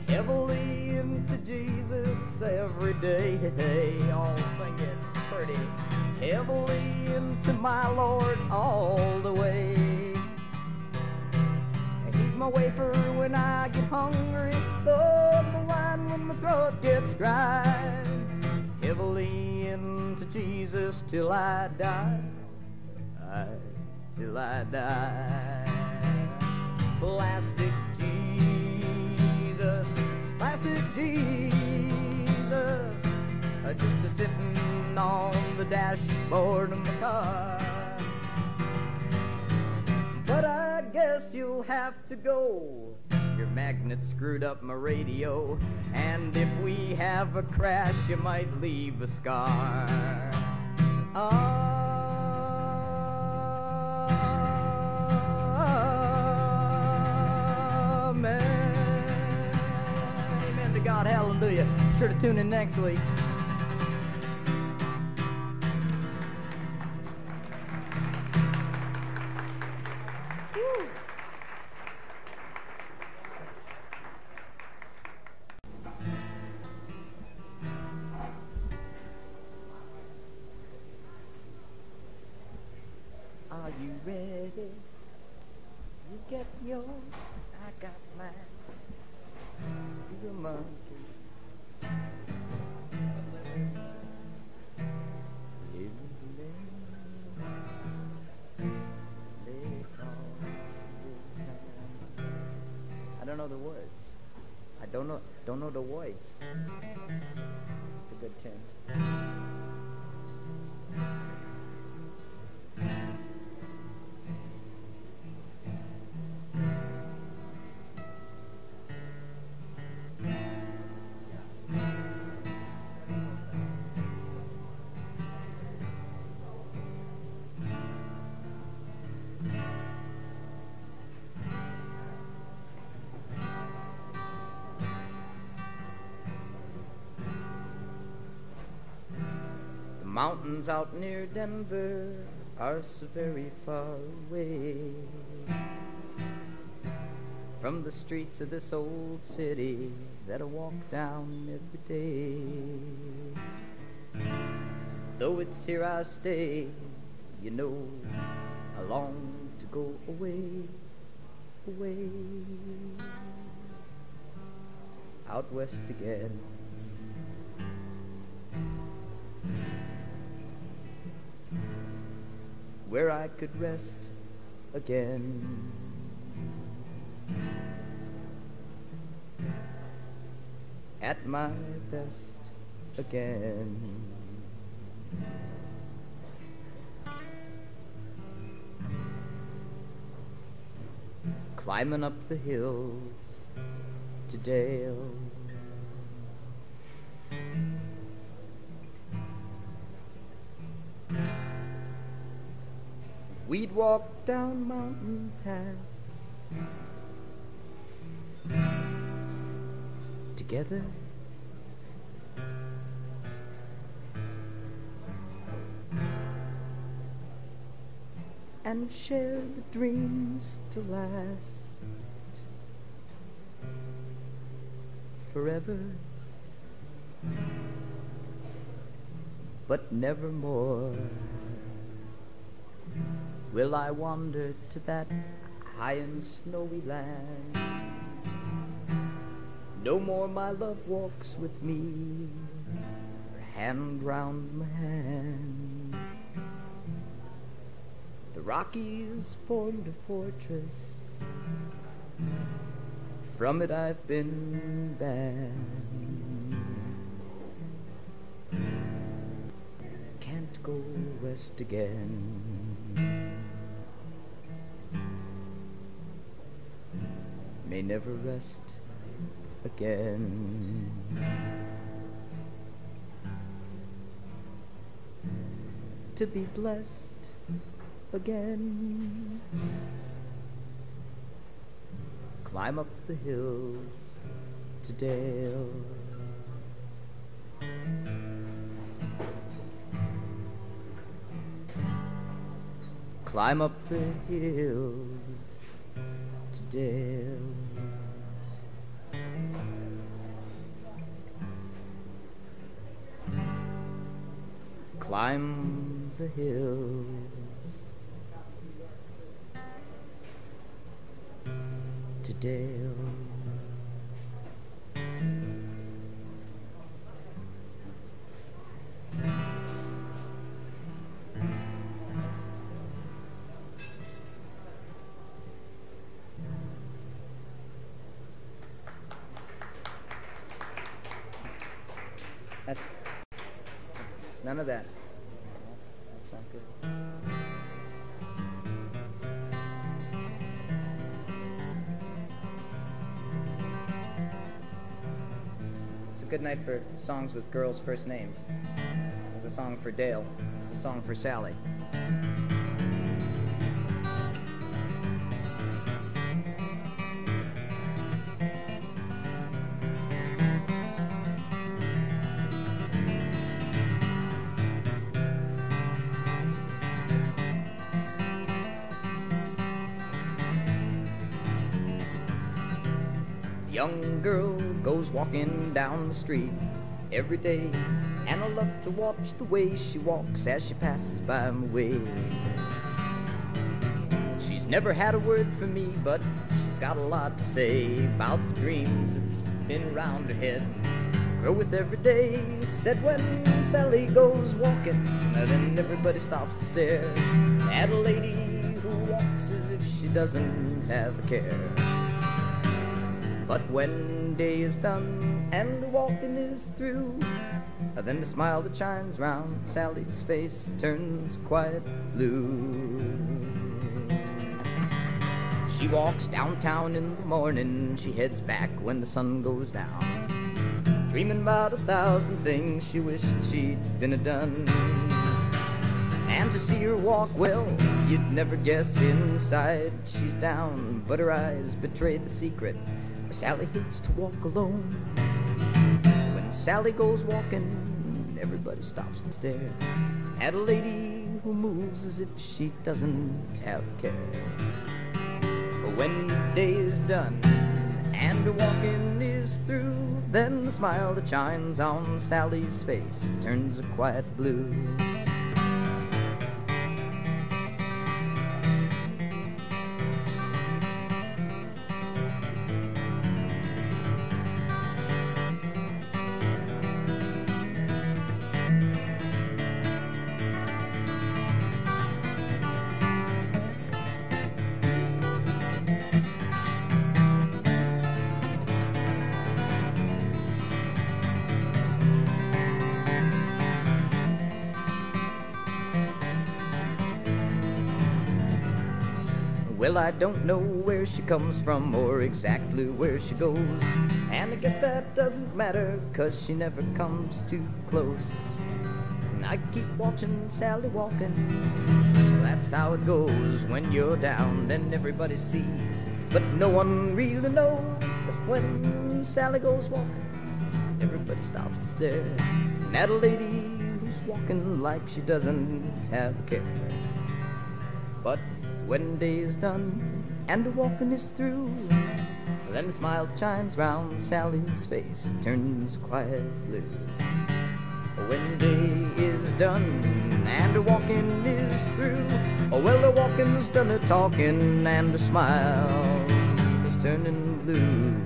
Heavily into Jesus every day, I'll sing it pretty. Heavily into my Lord all the way. He's my wafer when I get hungry, oh, my wine when my throat gets dry. Heavily into Jesus till I die, I, till I die. Plastic Jesus, plastic Jesus, just a sitting on the dashboard of my car. But I guess you'll have to go. Your magnet screwed up my radio, and if we have a crash, you might leave a scar. Amen. Amen to God. Hallelujah. Sure to tune in next week. You get yours, mountains out near Denver are so very far away from the streets of this old city that I walk down every day. Though it's here I stay, you know, I long to go away, away, out west again. Where I could rest again. At my best again. Climbing up the hills to Dale. We'd walk down mountain paths together. And share the dreams to last forever, but never more will I wander to that high and snowy land. No more my love walks with me, her hand round my hand. The Rockies formed a fortress, from it I've been banned. Can't go west again. May never rest again. To be blessed again. Climb up the hills to Dale. Climb up the hills to Dale. Climb the hills to Dale. None of that. For songs with girls' first names. There's a song for Dale. There's a song for Sally. Walking down the street every day. And I love to watch the way she walks as she passes by my way. She's never had a word for me, but she's got a lot to say about the dreams that's been around her head. Grow with every day, said when Sally goes walking, then everybody stops to stare at a lady who walks as if she doesn't have a care. But when day is done and the walking is through, then the smile that shines round Sally's face turns quite blue. She walks downtown in the morning, she heads back when the sun goes down. Dreaming about a thousand things she wished she'd been a done. And to see her walk, well, you'd never guess inside she's down. But her eyes betray the secret. Sally hates to walk alone. When Sally goes walking, everybody stops to stare at a lady who moves as if she doesn't have care. But when day is done and the walking is through, then the smile that shines on Sally's face turns a quiet blue. Don't know where she comes from or exactly where she goes. And I guess that doesn't matter, cause she never comes too close. And I keep watching Sally walking. That's how it goes. When you're down, then everybody sees. But no one really knows that when Sally goes walking, everybody stops to stare at a lady who's walking like she doesn't have a care. But when day is done and the walking is through, then a smile shines round Sally's face, turns quite blue. When day is done and the walking is through, oh well the walking's done the talking and the smile is turning blue.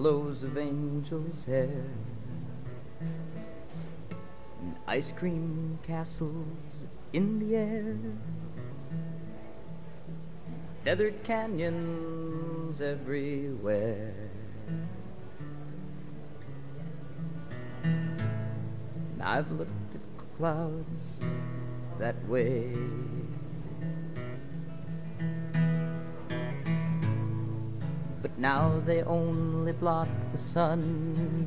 Flows of angels' hair, and ice cream castles in the air, feathered canyons everywhere. And I've looked at clouds that way. But now they only block the sun.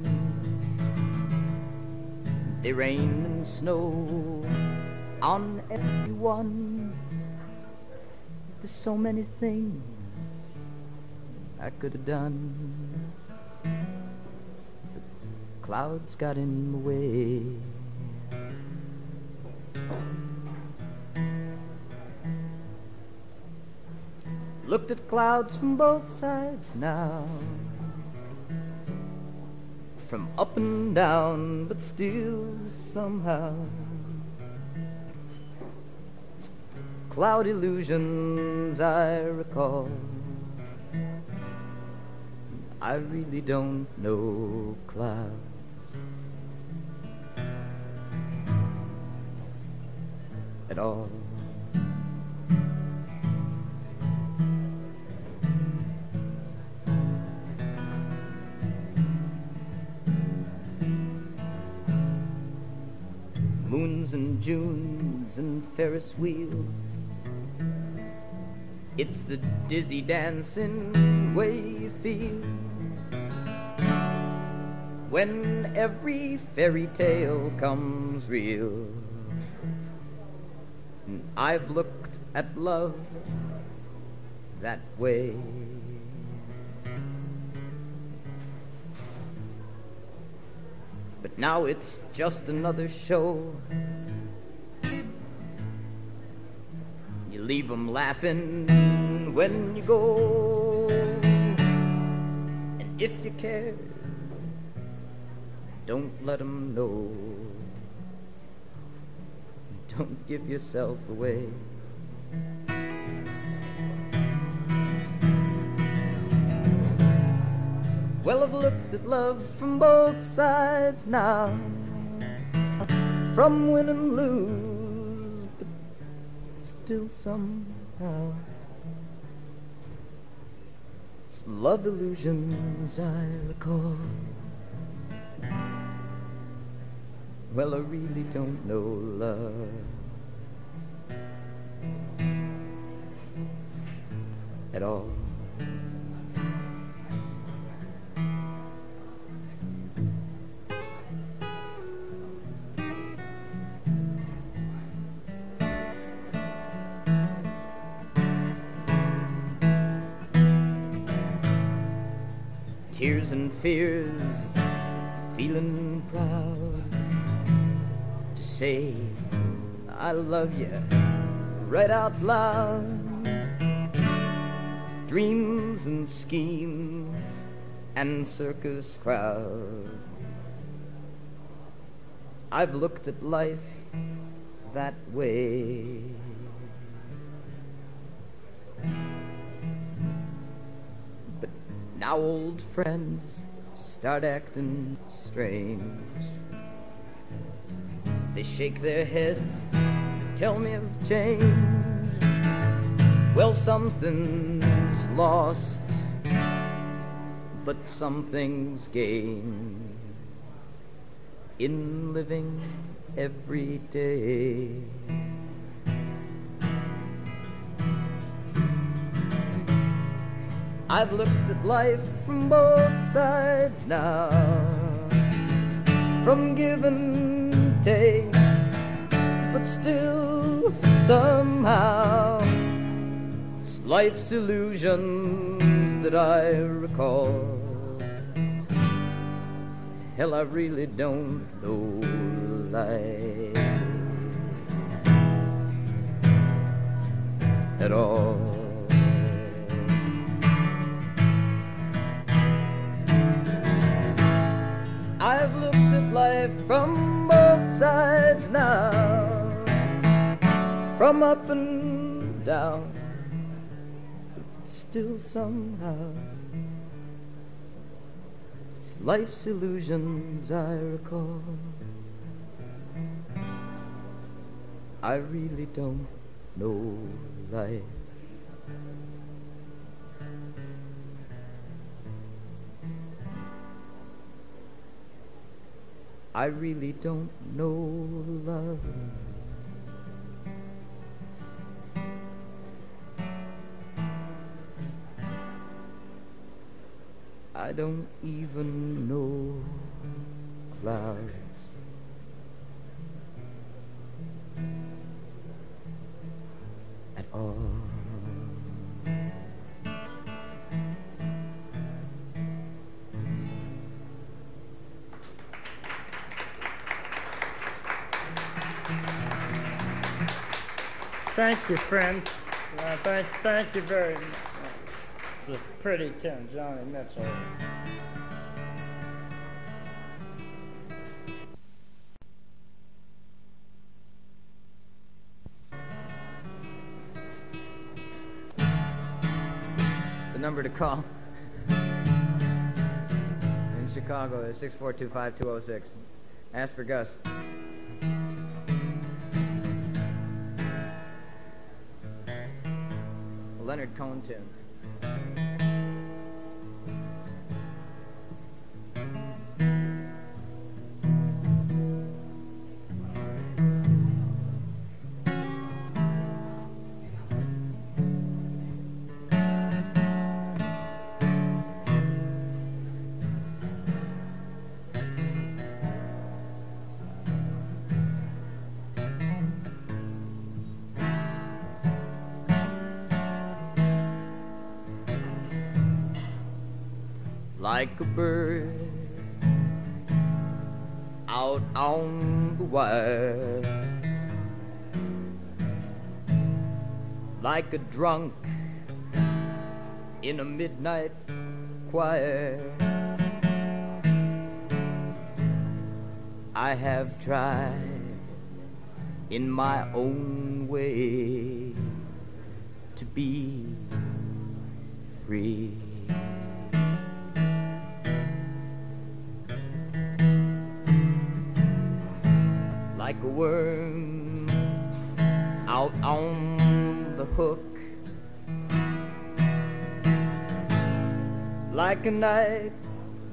They rain and snow on everyone, There's so many things I could have done. But clouds got in the way. Looked at clouds from both sides now. From up and down, but still somehow. It's cloud illusions I recall. I really don't know clouds at all. Moons and Junes and Ferris wheels. It's the dizzy dancing way you feel when every fairy tale comes real. And I've looked at love that way. But now it's just another show. You leave 'em laughing when you go. And if you care, don't let 'em know. Don't give yourself away. Well, I've looked at love from both sides now, from win and lose, but still somehow it's love illusions I recall. Well, I really don't know love. At all. Tears and fears, feeling proud to say I love you right out loud. Dreams and schemes and circus crowds. I've looked at life that way. Now old friends start acting strange. They shake their heads and tell me of change. Well, something's lost, but something's gained in living every day. I've looked at life from both sides now, from give and take, but still somehow it's life's illusions that I recall. Hell, I really don't know life at all. I've looked at life from both sides now, from up and down, but still somehow it's life's illusions I recall. I really don't know life. I really don't know love. I don't even know clouds. At all. Thank you, friends. Uh, thank, thank you very much. It's a pretty tune, Joni Mitchell. The number to call in Chicago is 6425206. Ask for Gus. Leonard Cohen tune. On the wire, like a drunk in a midnight choir. I have tried in my own way to be free. A worm out on the hook, like a knight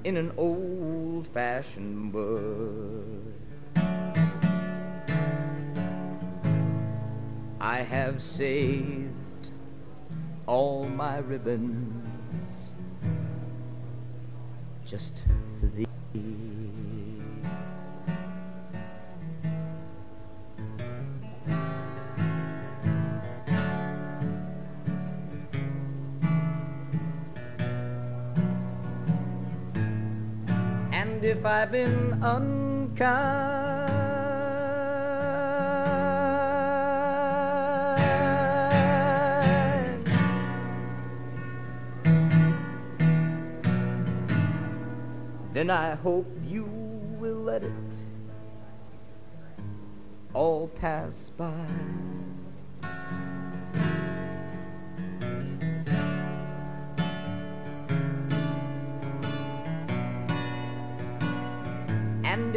in an old fashioned book. I have saved all my ribbons just for thee. And if I've been unkind, then I hope you will let it all pass by.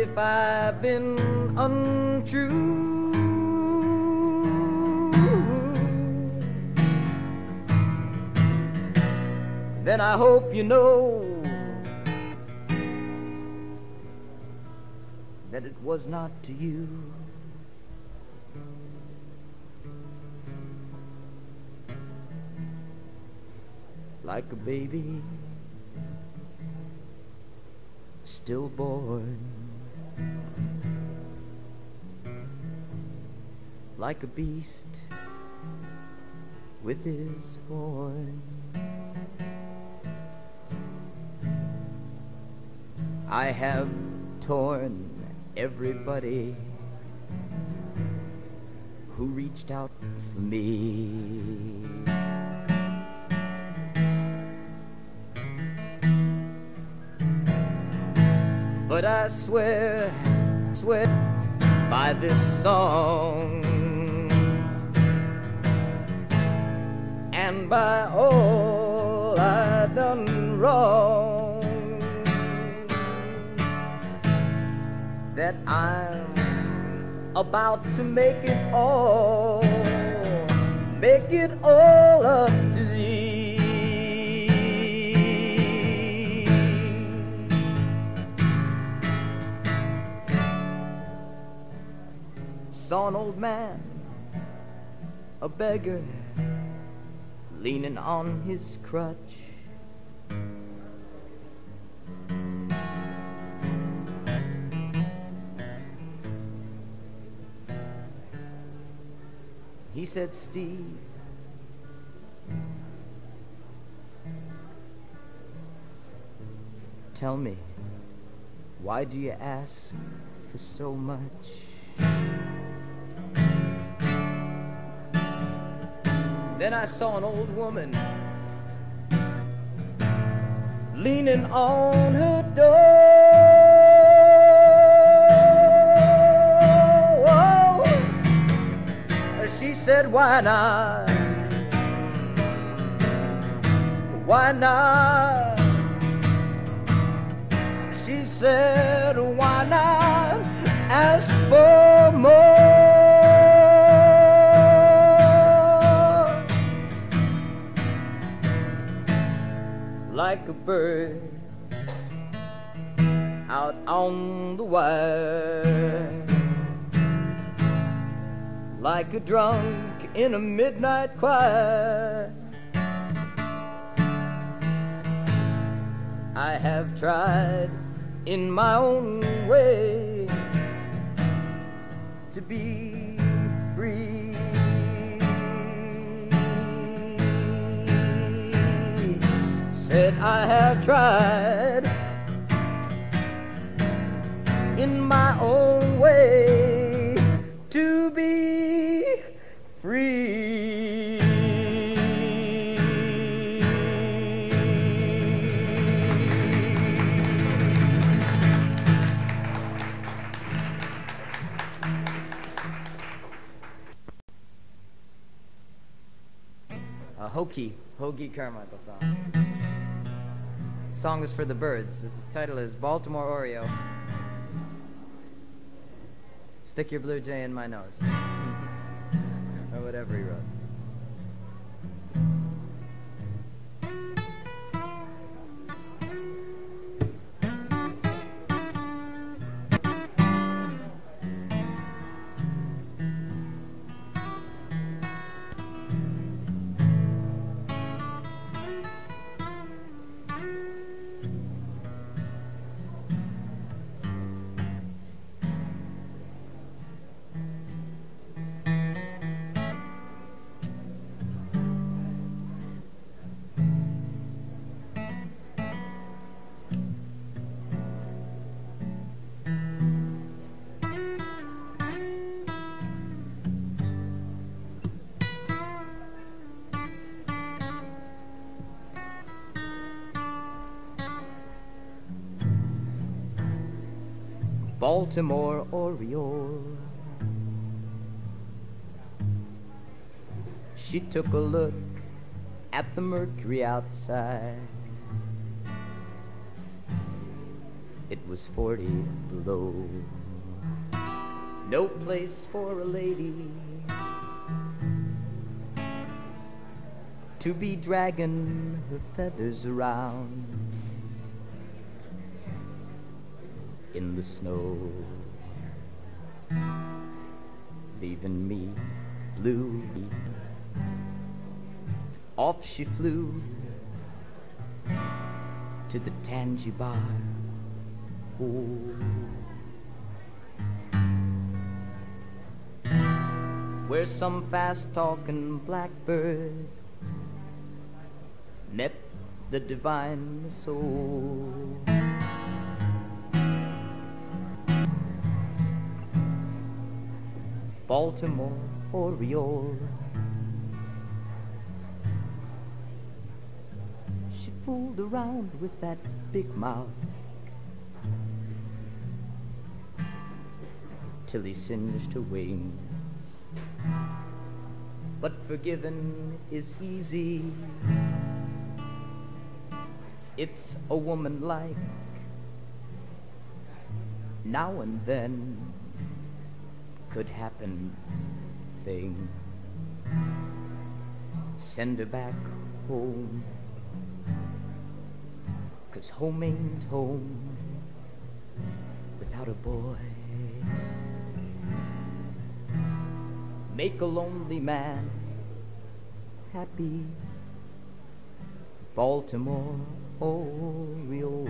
If I've been untrue, then I hope you know that it was not to you. Like a baby stillborn, like a beast with his horn. I have torn everybody who reached out for me. But I swear, swear by this song and by all I done wrong that I'm about to make it all, make it all up to thee. Saw an old man, a beggar, leaning on his crutch. He said, Steve, tell me, why do you ask for so much? Then I saw an old woman leaning on her door. She said, Why not? Why not? She said, Why not ask for more? Like a bird out on the wire, like a drunk in a midnight choir. I have tried in my own way to be Said I have tried in my own way to be free. Hokie, Hoagy Carmichael song. Song is for the birds. The title is Baltimore Oreo. Stick your blue jay in my nose. (laughs) or whatever he wrote. Baltimore Oriole. She took a look at the mercury outside. It was 40 below. No place for a lady to be dragging her feathers around in the snow, leaving me blue. Off she flew to the Tangibar. Oh. Where some fast talking blackbird met the divine soul. Baltimore Oriole. She fooled around with that big mouth till he singed her wings. But forgiving is easy. It's a woman like now and then could happen thing. Send her back home. Cause home ain't home without a boy. Make a lonely man happy. Baltimore Oriole.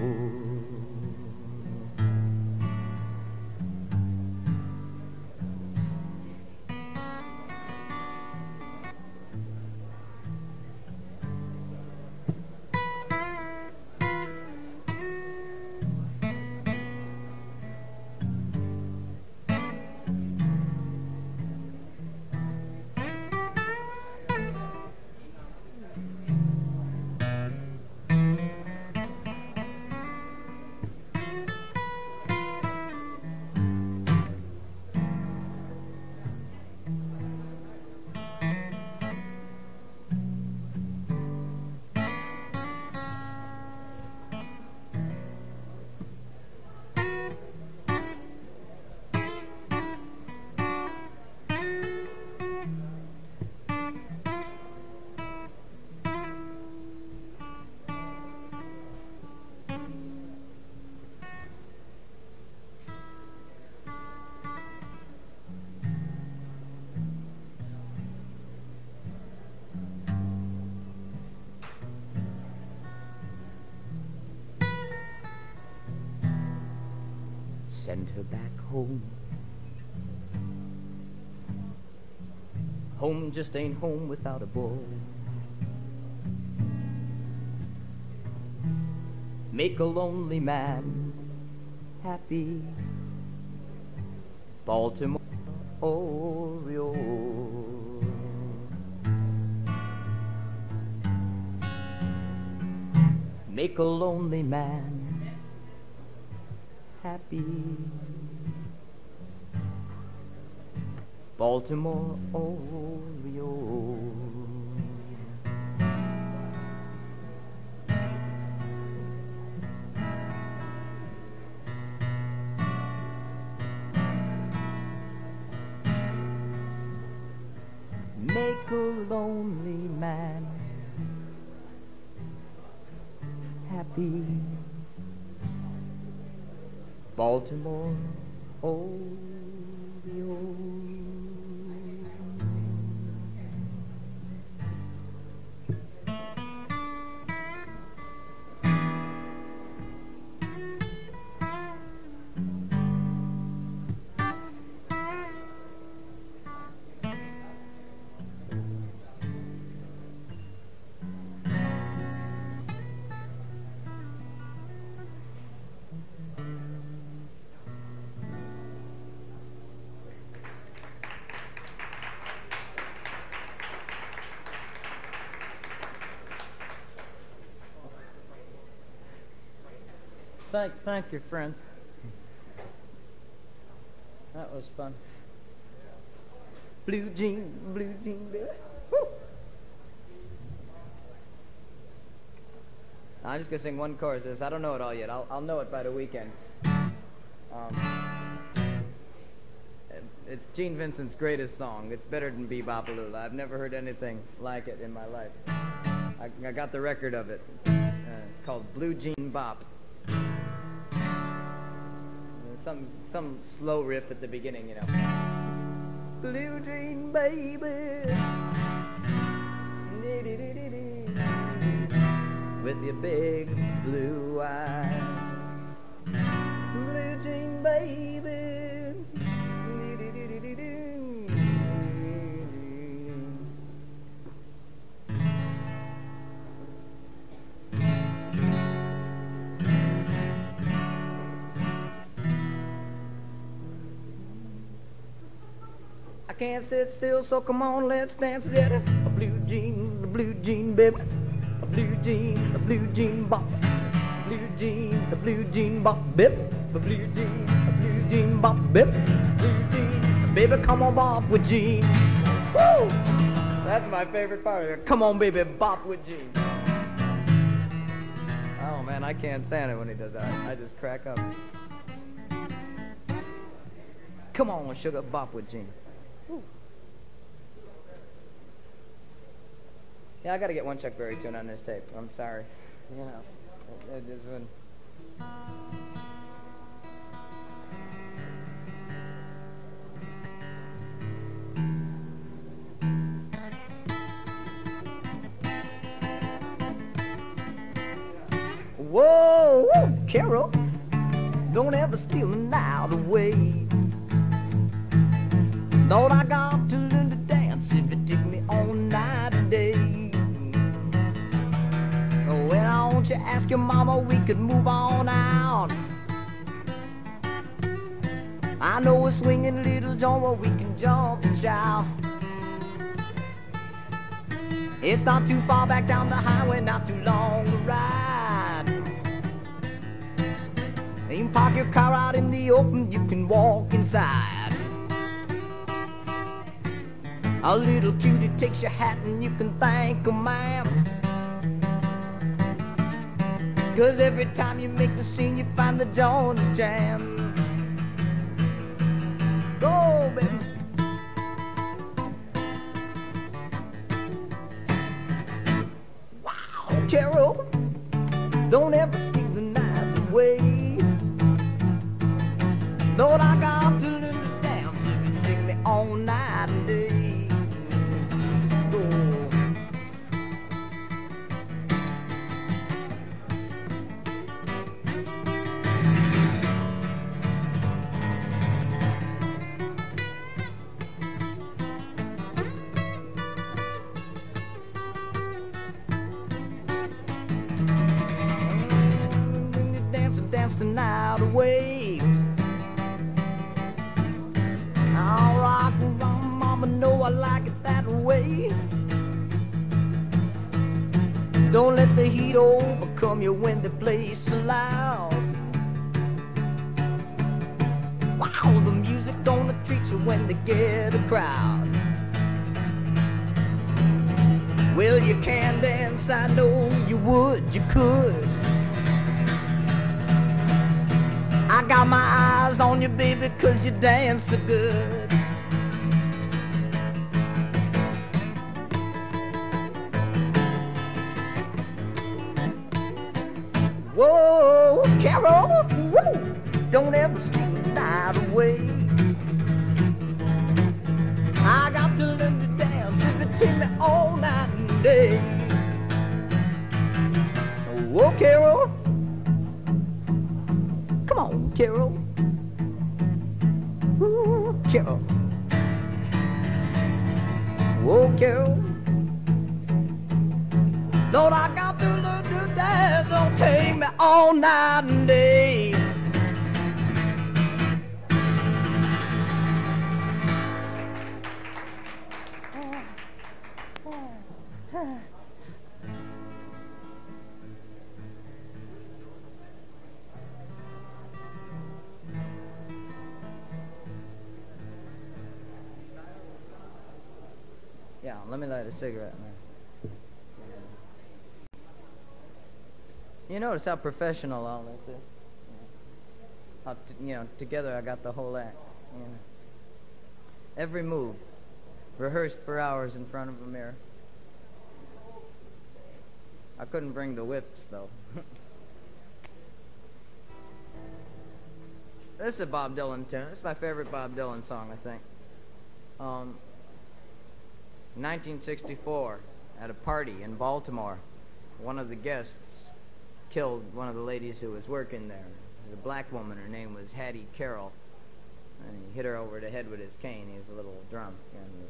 Send her back home. Home just ain't home without a boy. Make a lonely man happy. Baltimore Oriole. Make a lonely man happy. Baltimore Oriole. Thank, thank you, friends. That was fun. Blue jean, blue jean, baby. Woo! I'm just gonna sing one chorus this. I don't know it all yet. I'll, I'll know it by the weekend. Um, it's Gene Vincent's greatest song. It's better than Be-Bop-A-Lula. I've never heard anything like it in my life. I, I got the record of it. Uh, it's called Blue Jean Bop. Some some slow riff at the beginning, you know. Blue jean baby. With your big blue eyes. Can't sit still, so come on, let's dance together. A blue jean, a blue jean, baby. A blue jean, a blue jean bop. Blue jean, a blue jean bop, bip. A blue jean, a blue jean bop, bip. Blue jean, baby, come on, bop with Jean. Woo! That's my favorite part. Come on, baby, bop with Jean. Oh man, I can't stand it when he does that. I just crack up. Come on, sugar, bop with Jean. Yeah, I gotta get one Chuck Berry tune on this tape. I'm sorry. You know, it, it wouldn't- Whoa, whoa, Carol, don't ever steal the way. Thought I got to learn to dance if it took me all night and day. Well, I want you ask your mama we could move on out. I know a swinging little joint where we can jump and shout. It's not too far back down the highway, not too long to ride. You can park your car out in the open, you can walk inside. A little cutie takes your hat and you can thank her, ma'am. Cause every time you make the scene, you find the joint is jammed. Go, baby. Cigarette. You notice how professional all this is? How, you know, together I got the whole act. You know. Every move, rehearsed for hours in front of a mirror. I couldn't bring the whips, though. (laughs) this is a Bob Dylan tune. It's my favorite Bob Dylan song, I think. Um, 1964, at a party in Baltimore, one of the guests killed one of the ladies who was working there. A black woman. Her name was Hattie Carroll. And he hit her over the head with his cane. He was a little drunk. And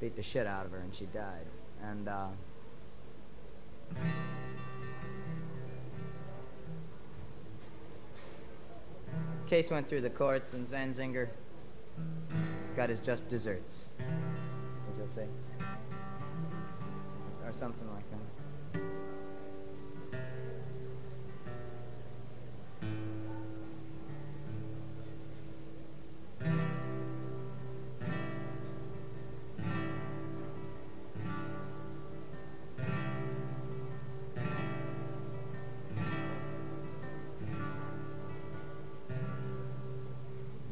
beat the shit out of her, and she died. And, uh... Case went through the courts, and Zanzinger got his just desserts you'll say. Or something like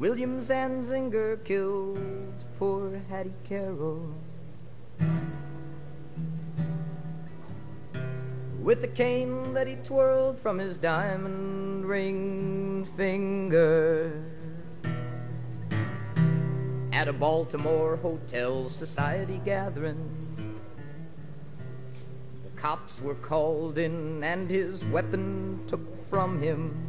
William Zanzinger killed poor Hattie Carroll with the cane that he twirled from his diamond ring finger at a Baltimore hotel society gathering. The cops were called in and his weapon took from him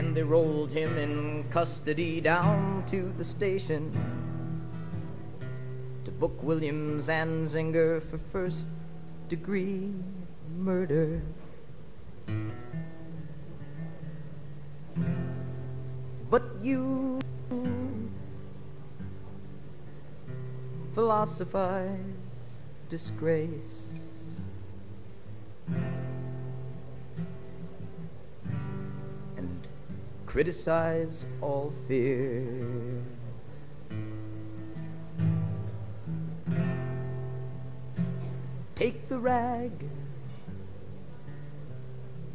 and they rolled him in custody down to the station to book William Zanzinger for first degree murder. But you philosophize disgrace. Criticize all fears. Take the rag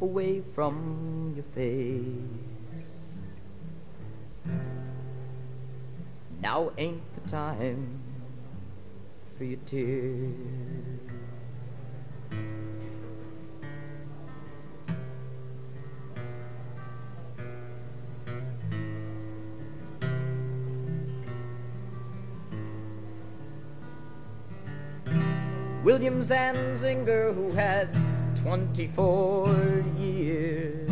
away from your face. Now ain't the time for your tears. William Zanzinger, who had 24 years,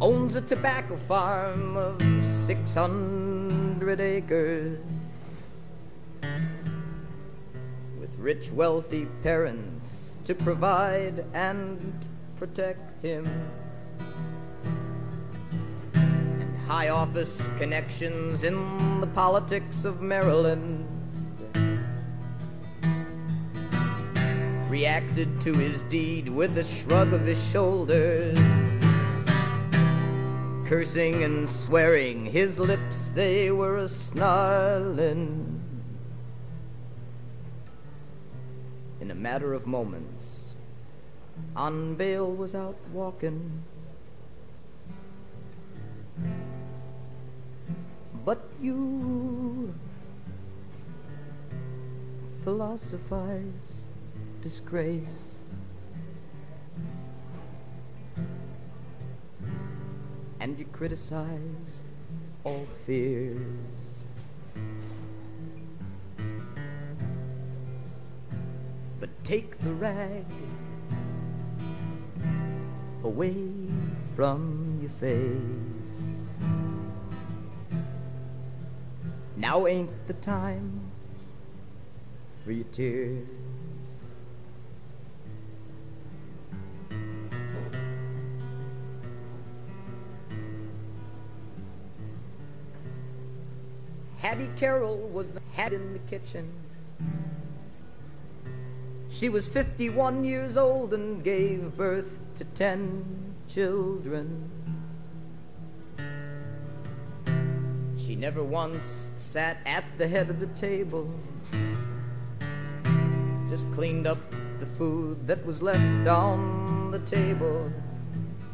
owns a tobacco farm of 600 acres with rich, wealthy parents to provide and protect him. And high office connections in the politics of Maryland reacted to his deed with a shrug of his shoulders. Cursing and swearing, his lips they were a snarling. In a matter of moments, on bail was out walking. But you philosophize disgrace. And you criticize all fears. But take the rag away from your face. Now ain't the time for your tears. Hattie Carroll was the hat in the kitchen. She was 51 years old and gave birth to 10 children. She never once sat at the head of the table, just cleaned up the food that was left on the table.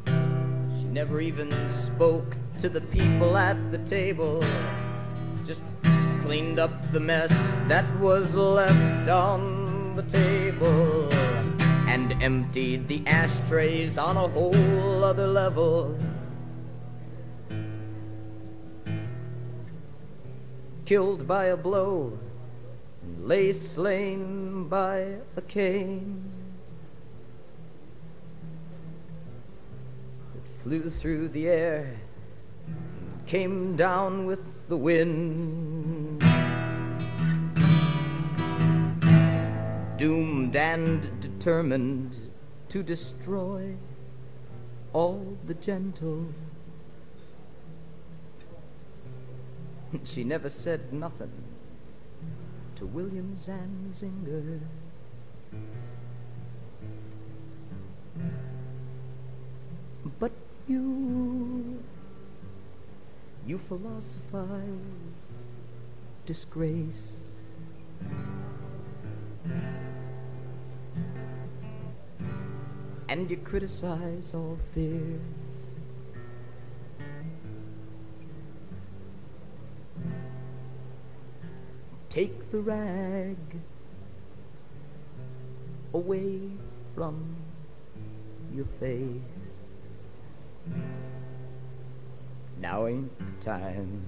She never even spoke to the people at the table, just cleaned up the mess that was left on the table and emptied the ashtrays on a whole other level. Killed by a blow, lay slain by a cane. It flew through the air, came down with the wind. Doomed and determined to destroy all the gentle. She never said nothing to William Zanzinger. But you, you philosophize disgrace. And you criticize all fears. Take the rag away from your face. Now ain't time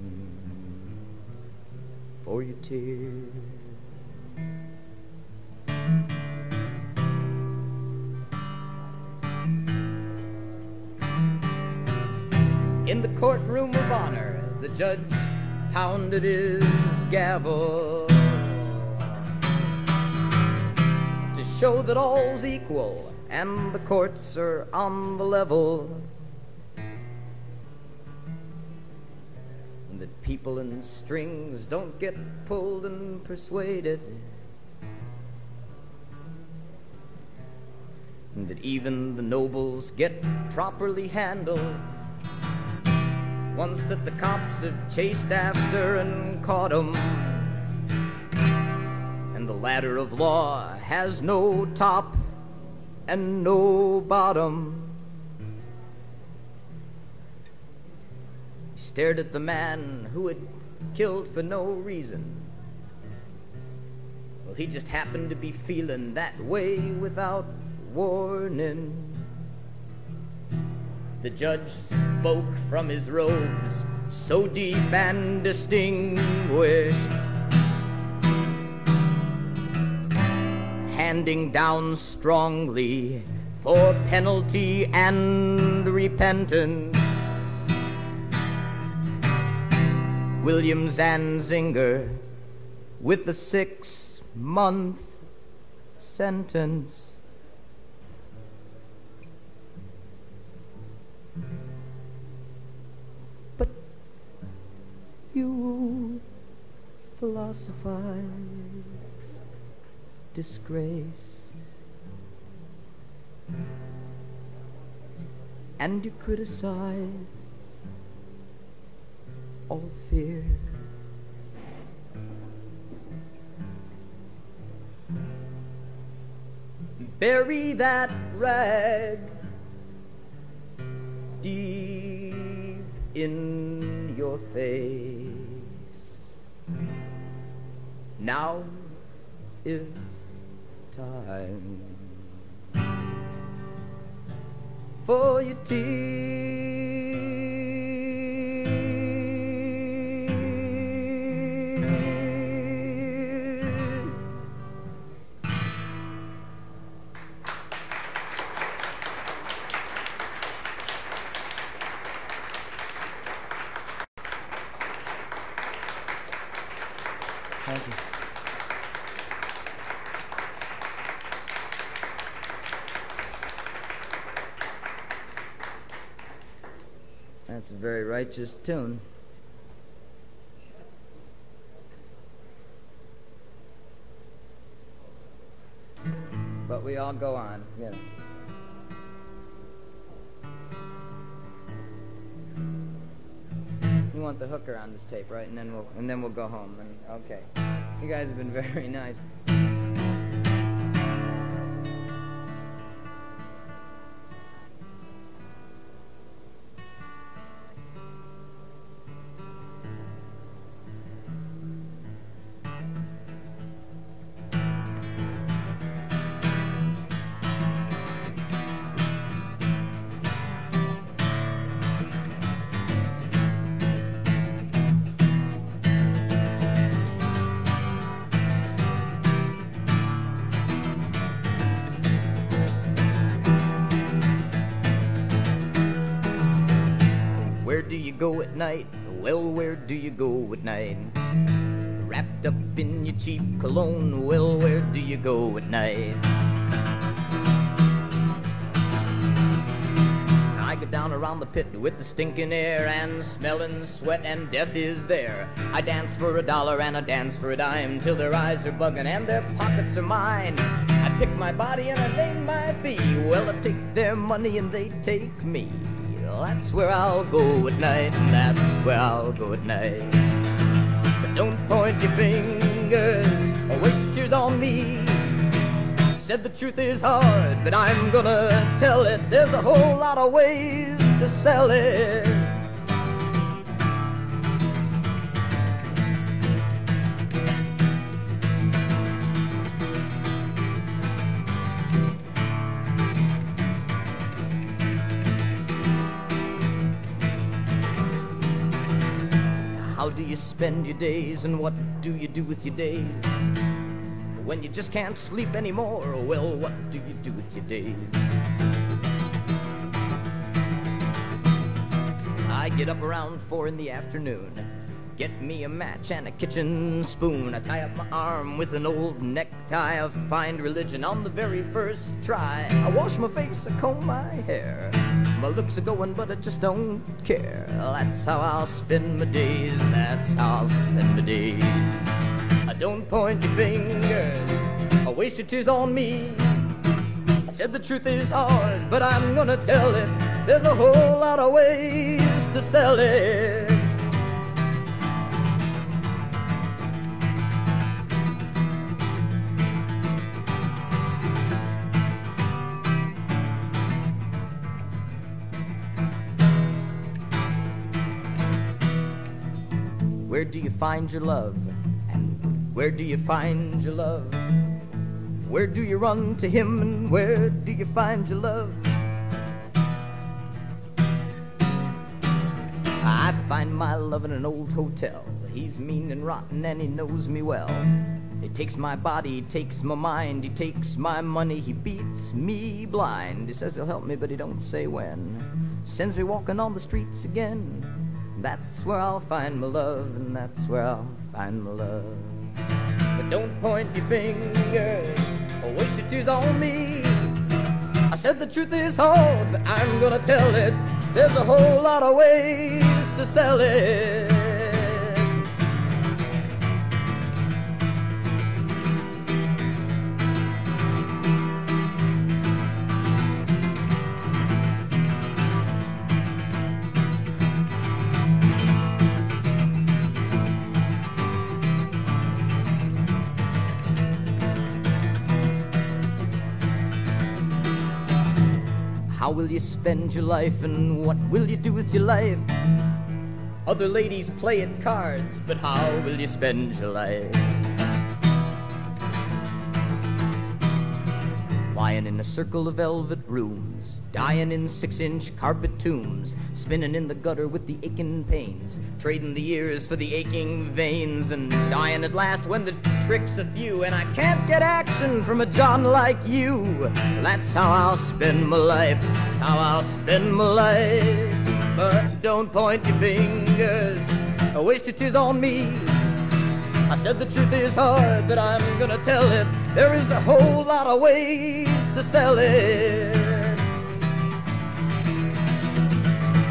for your tears. In the courtroom of honor, the judge pounded his gavel to show that all's equal and the courts are on the level. People in strings don't get pulled and persuaded. And that even the nobles get properly handled. Ones that the cops have chased after and caught 'em. And the ladder of law has no top and no bottom. Stared at the man who had killed for no reason. Well, he just happened to be feeling that way without warning. The judge spoke from his robes, so deep and distinguished, handing down strongly for penalty and repentance. William Zanzinger with the six month sentence. But you philosophize disgrace. And you criticize all fear. Bury that rag deep in your face. Now is time for your tears. That's a very righteous tune. But we all go on, know. You want the hooker on this tape, right? And then we'll and then we'll go home. And okay, you guys have been (laughs) very nice. At night? Wrapped up in your cheap cologne, well, where do you go at night? I go down around the pit with the stinking air and smelling sweat, and death is there. I dance for a dollar and I dance for a dime till their eyes are bugging and their pockets are mine. I pick my body and I name my fee. Well, I take their money and they take me. That's where I'll go at night. That's where I'll go at night. Don't point your fingers or tears on me. Said the truth is hard, but I'm gonna tell it. There's a whole lot of ways to sell it. Spend your days and what do you do with your days? When you just can't sleep anymore, well, what do you do with your days? I get up around four in the afternoon. Get me a match and a kitchen spoon. I tie up my arm with an old necktie. I find religion on the very first try. I wash my face, I comb my hair. My looks are going, but I just don't care. That's how I'll spend my days. That's how I'll spend my days. I don't point your fingers or waste your tears on me. I said the truth is hard, but I'm gonna tell it. There's a whole lot of ways to sell it. Do you find your love? And where do you find your love? Where do you run to him and where do you find your love? I find my love in an old hotel. He's mean and rotten and he knows me well. He takes my body, he takes my mind, he takes my money, he beats me blind. He says he'll help me, but he don't say when. Sends me walking on the streets again. That's where I'll find my love, and that's where I'll find my love. But don't point your fingers or waste your tears on me. I said the truth is hard, but I'm gonna tell it. There's a whole lot of ways to sell it. How will you spend your life and what will you do with your life? Other ladies play at cards, but how will you spend your life? Lying in a circle of velvet rooms, dying in six inch carpet tombs, spinning in the gutter with the aching pains, trading the years for the aching veins, and dying at last when the trick's a few, and I can't get action from a John like you. That's how I'll spend my life, that's how I'll spend my life. But don't point your fingers, waste your tears on me. I said the truth is hard, but I'm gonna tell it. There is a whole lot of ways to sell it.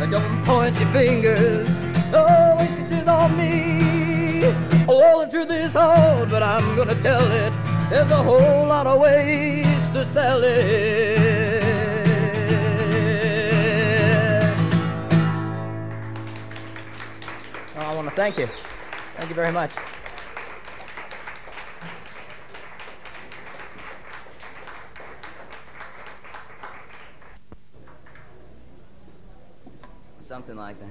Don't point your fingers, oh, tears on me. Oh, the truth is hard, but I'm gonna tell it. There's a whole lot of ways to sell it. Oh, I want to thank you. Thank you very much. Something like that.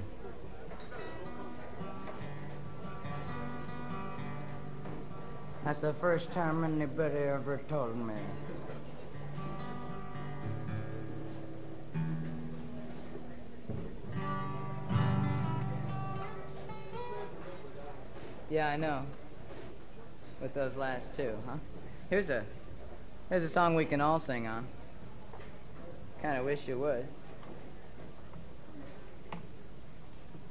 That's the first time anybody ever told me. Yeah, I know. With those last two, huh? Here's a here's a song we can all sing on. Kinda wish you would.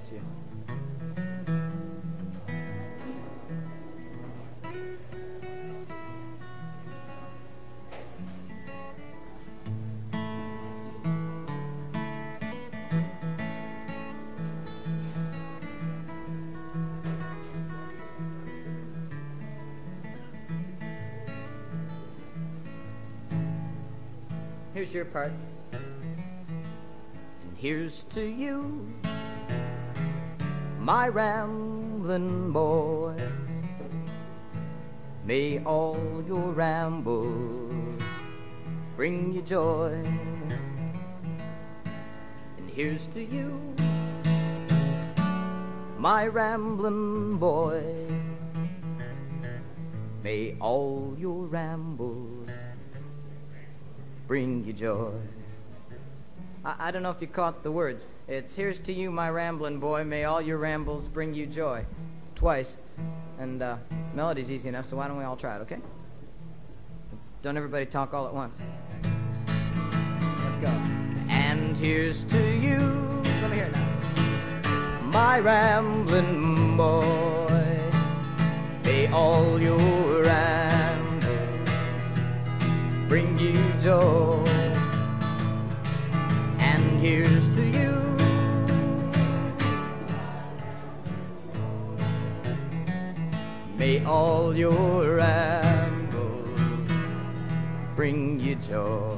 Bless you. Here's your part. And here's to you my rambling boy. May all your rambles bring you joy. And here's to you, my rambling boy. May all your rambles bring you joy. I, I don't know if you caught the words. It's here's to you, my ramblin' boy. May all your rambles bring you joy. Twice. And uh, melody's easy enough, so why don't we all try it, okay? Don't everybody talk all at once. Let's go. And here's to you. Let me hear it now. My ramblin' boy. May all your rambles bring you joy And here's to you. May all your rambles bring you joy.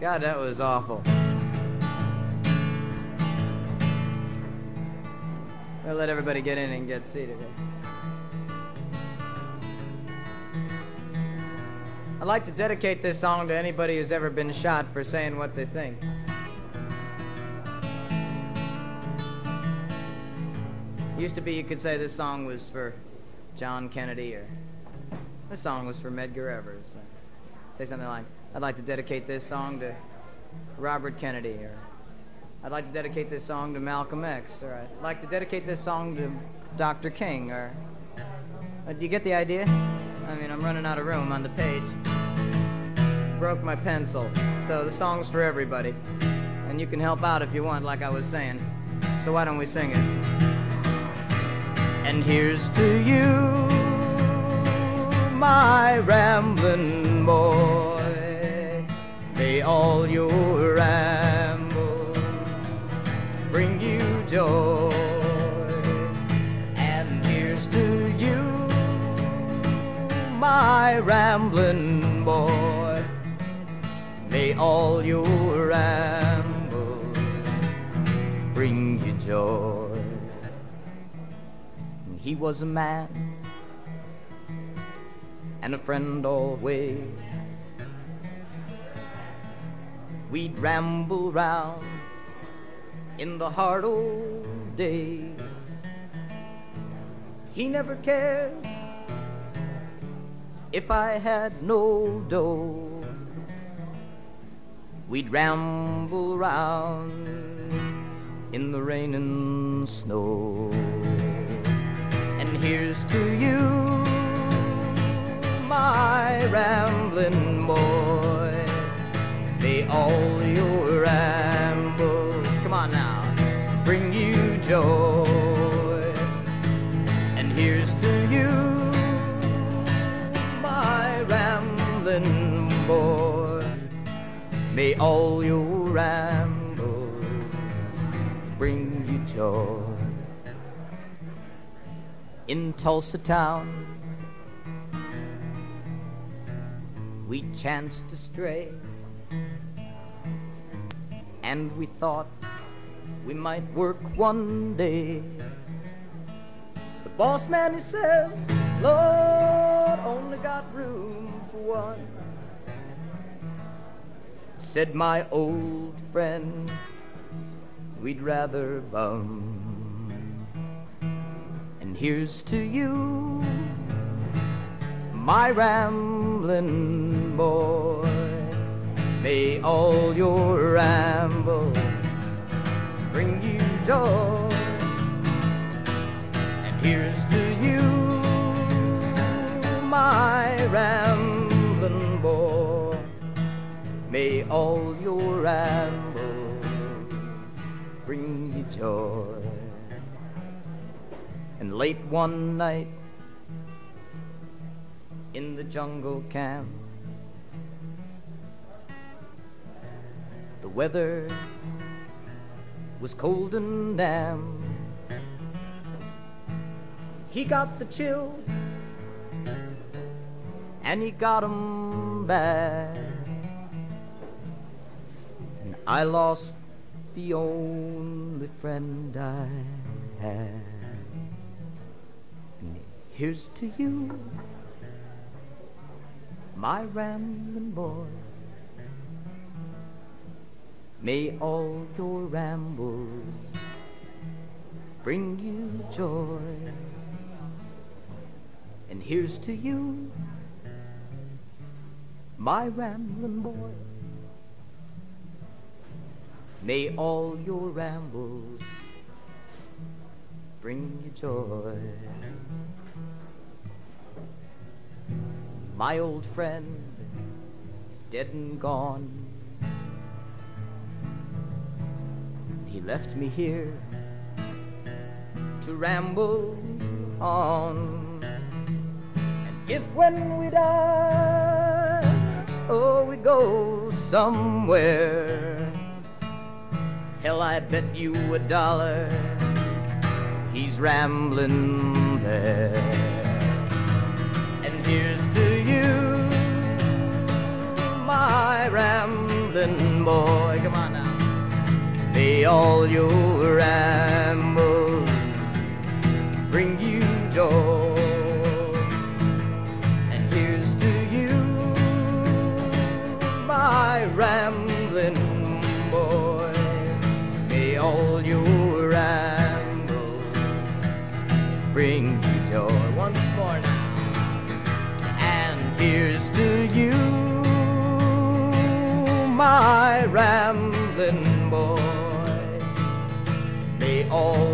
God, that was awful. I'll let everybody get in and get seated. I'd like to dedicate this song to anybody who's ever been shot for saying what they think. Used to be you could say this song was for John Kennedy or this song was for Medgar Evers. Say something like, I'd like to dedicate this song to Robert Kennedy or I'd like to dedicate this song to Malcolm X or I'd like to dedicate this song to Dr. King or uh, do you get the idea? I mean, I'm running out of room on the page. Broke my pencil. So the song's for everybody. And you can help out if you want, like I was saying. So why don't we sing it? And here's to you, my rambling boy. May all your rambles bring you joy. And here's to you, my rambling boy. May all your rambles bring you joy. He was a man and a friend always. We'd ramble round in the hard old days. He never cared if I had no dough. We'd ramble round in the rain and snow. Here's to you, my rambling boy. May all your rambles, come on now, bring you joy. And here's to you, my rambling boy. May all your rambles bring you joy. In Tulsa town, we chanced to stray, and we thought we might work one day. The boss man, he says, Lord, only got room for one. Said my old friend, we'd rather bum. Here's to you, my rambling boy. May all your rambles bring you joy. And here's to you, my rambling boy. May all your rambles bring you joy. Late one night in the jungle camp, the weather was cold and damp. He got the chills and he got 'em back. And I lost the only friend I had. Here's to you, my rambling boy. May all your rambles bring you joy. And here's to you, my rambling boy. May all your rambles bring you joy. My old friend is dead and gone. He left me here to ramble on. And if when we die, oh, we go somewhere, hell, I bet you a dollar he's rambling there. And here's to my rambling boy. Come on now. May all your rambles bring you joy. Rambling boy. May all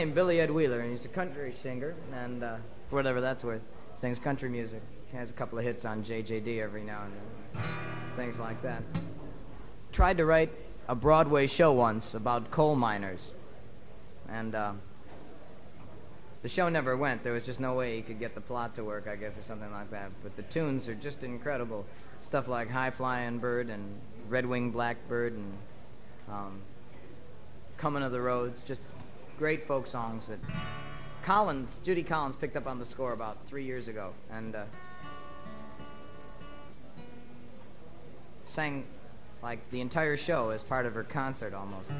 named Billy Edd Wheeler, and he's a country singer, and uh, whatever that's worth, sings country music. He has a couple of hits on JJD every now and then, things like that. Tried to write a Broadway show once about coal miners, and uh, the show never went. There was just no way he could get the plot to work, I guess, or something like that. But the tunes are just incredible. Stuff like High Flying Bird and Red Winged Blackbird and um, Coming of the Roads, just great folk songs that Collins, Judy Collins, picked up on the score about three years ago and uh, sang like the entire show as part of her concert almost.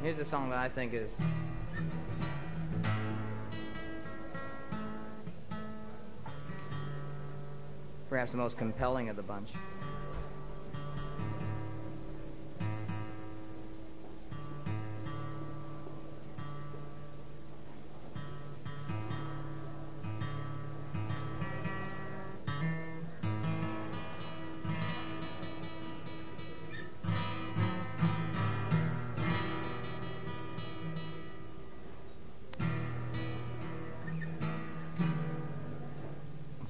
Here's a song that I think is perhaps the most compelling of the bunch.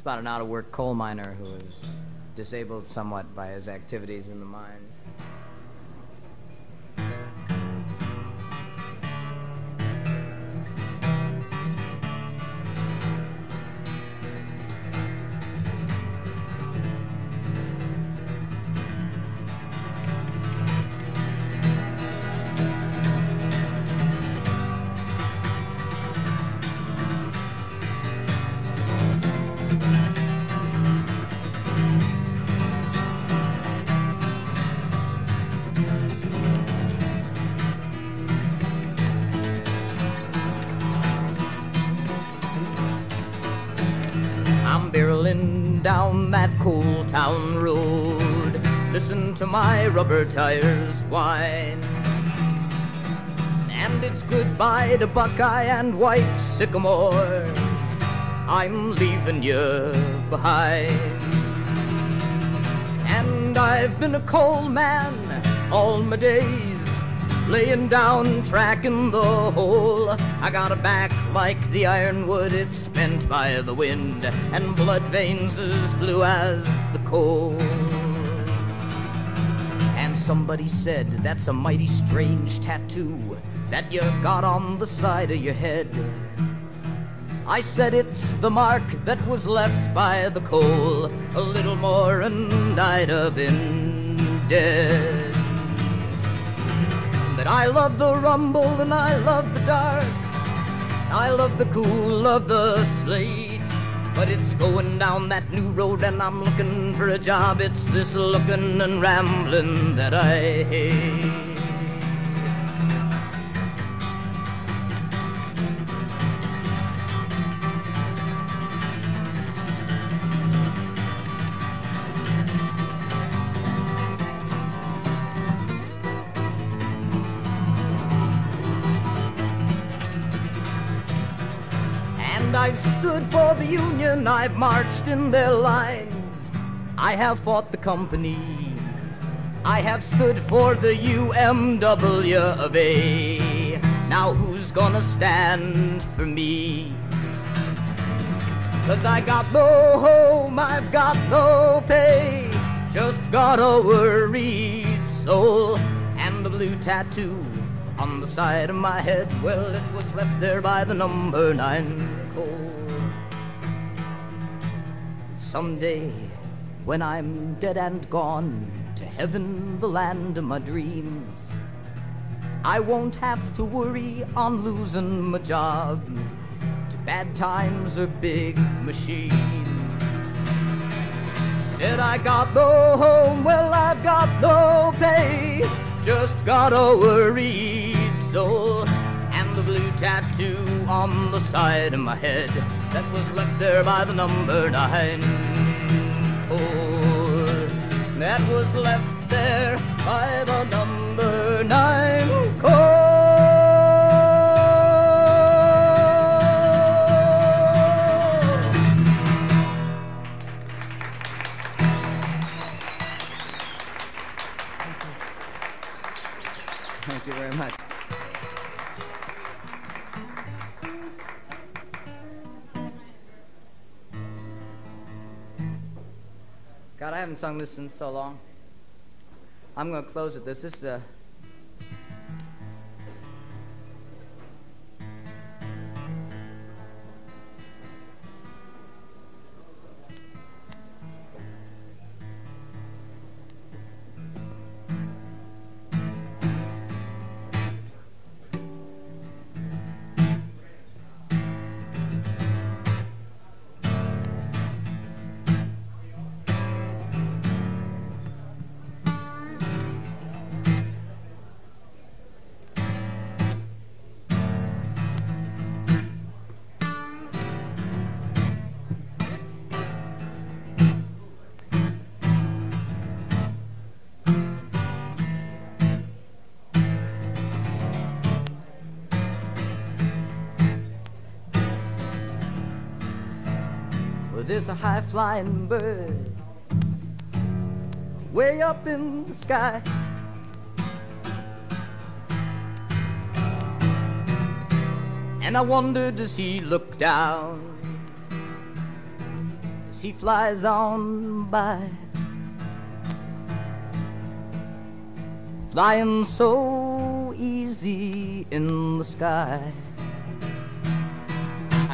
About an out of work coal miner who is disabled somewhat by his activities in the mines. Rubber tires whine. And it's goodbye to Buckeye and White Sycamore. I'm leaving you behind. And I've been a coal man all my days, laying down track in the hole. I got a back like the ironwood, it's spent by the wind, and blood veins as blue as the coal. Somebody said that's a mighty strange tattoo that you got on the side of your head. I said it's the mark that was left by the coal. A little more and I'd have been dead. But I love the rumble and I love the dark. I love the cool of the slate. But it's going down that new road and I'm looking for a job. It's this looking and rambling that I hate. Union, I've marched in their lines. I have fought the company. I have stood for the UMW of A. Now who's gonna stand for me? Cause I got no home, I've got no pay. Just got a worried soul and a blue tattoo on the side of my head. Well, it was left there by the number nine coal. Someday when I'm dead and gone to heaven, the land of my dreams. I won't have to worry on losing my job to bad times or big machines. Said I got no home, well I've got no pay, just got a worried soul and the blue tattoo on the side of my head that was left there by the number nine. Oh, that was left there by the number nine code. I haven't sung this in so long. I'm going to close with this. This is a. A high flying bird way up in the sky. And I wonder, does he look down as he flies on by? Flying so easy in the sky.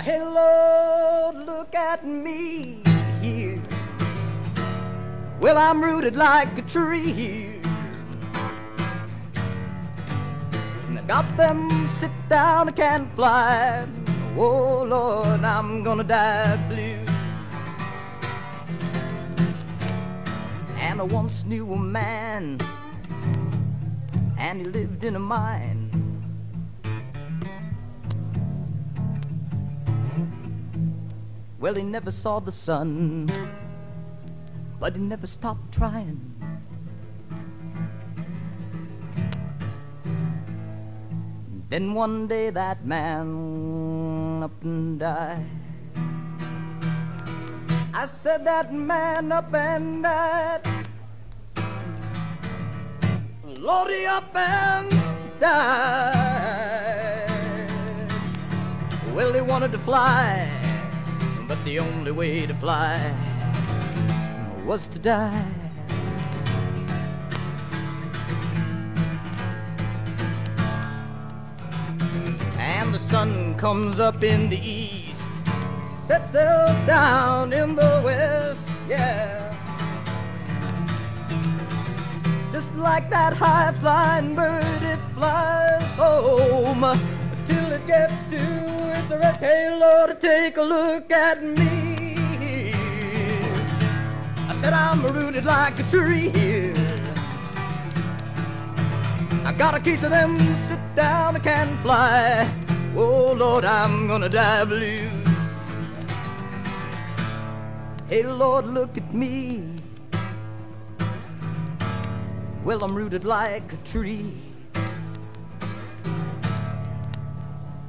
Hey Lord, look at me here. Well, I'm rooted like a tree here. And I got them sit down, I can't fly. Oh Lord, I'm gonna die blue. And I once knew a man, and he lived in a mine. Well, he never saw the sun, but he never stopped trying. Then one day that man up and died. I said that man up and died. Lordy up and died. Well, he wanted to fly but the only way to fly was to die. And the sun comes up in the east, sets down in the west, yeah. Just like that high flying bird, it flies home gets to its rest. Hey, Lord, take a look at me. I said I'm rooted like a tree here. I got a case of them, sit down, I can't fly. Oh, Lord, I'm gonna die blue. Hey, Lord, look at me. Well, I'm rooted like a tree.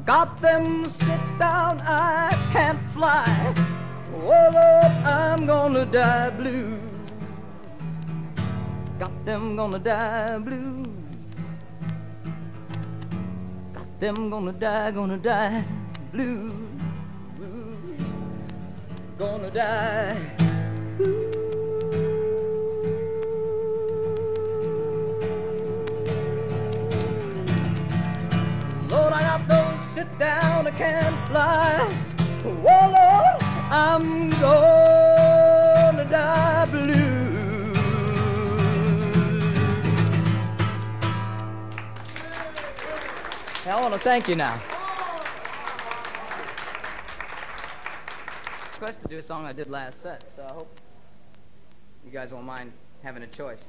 Got them sit down, I can't fly. Oh Lord, I'm gonna die blue. Got them gonna die blue. Got them gonna die, gonna die blue. Gonna die. Lord, I got those it down, I can't fly. Oh Lord, I'm gonna die blue. Hey, I want to thank you now. Requested to do a song I did last set, so I hope you guys won't mind having a choice.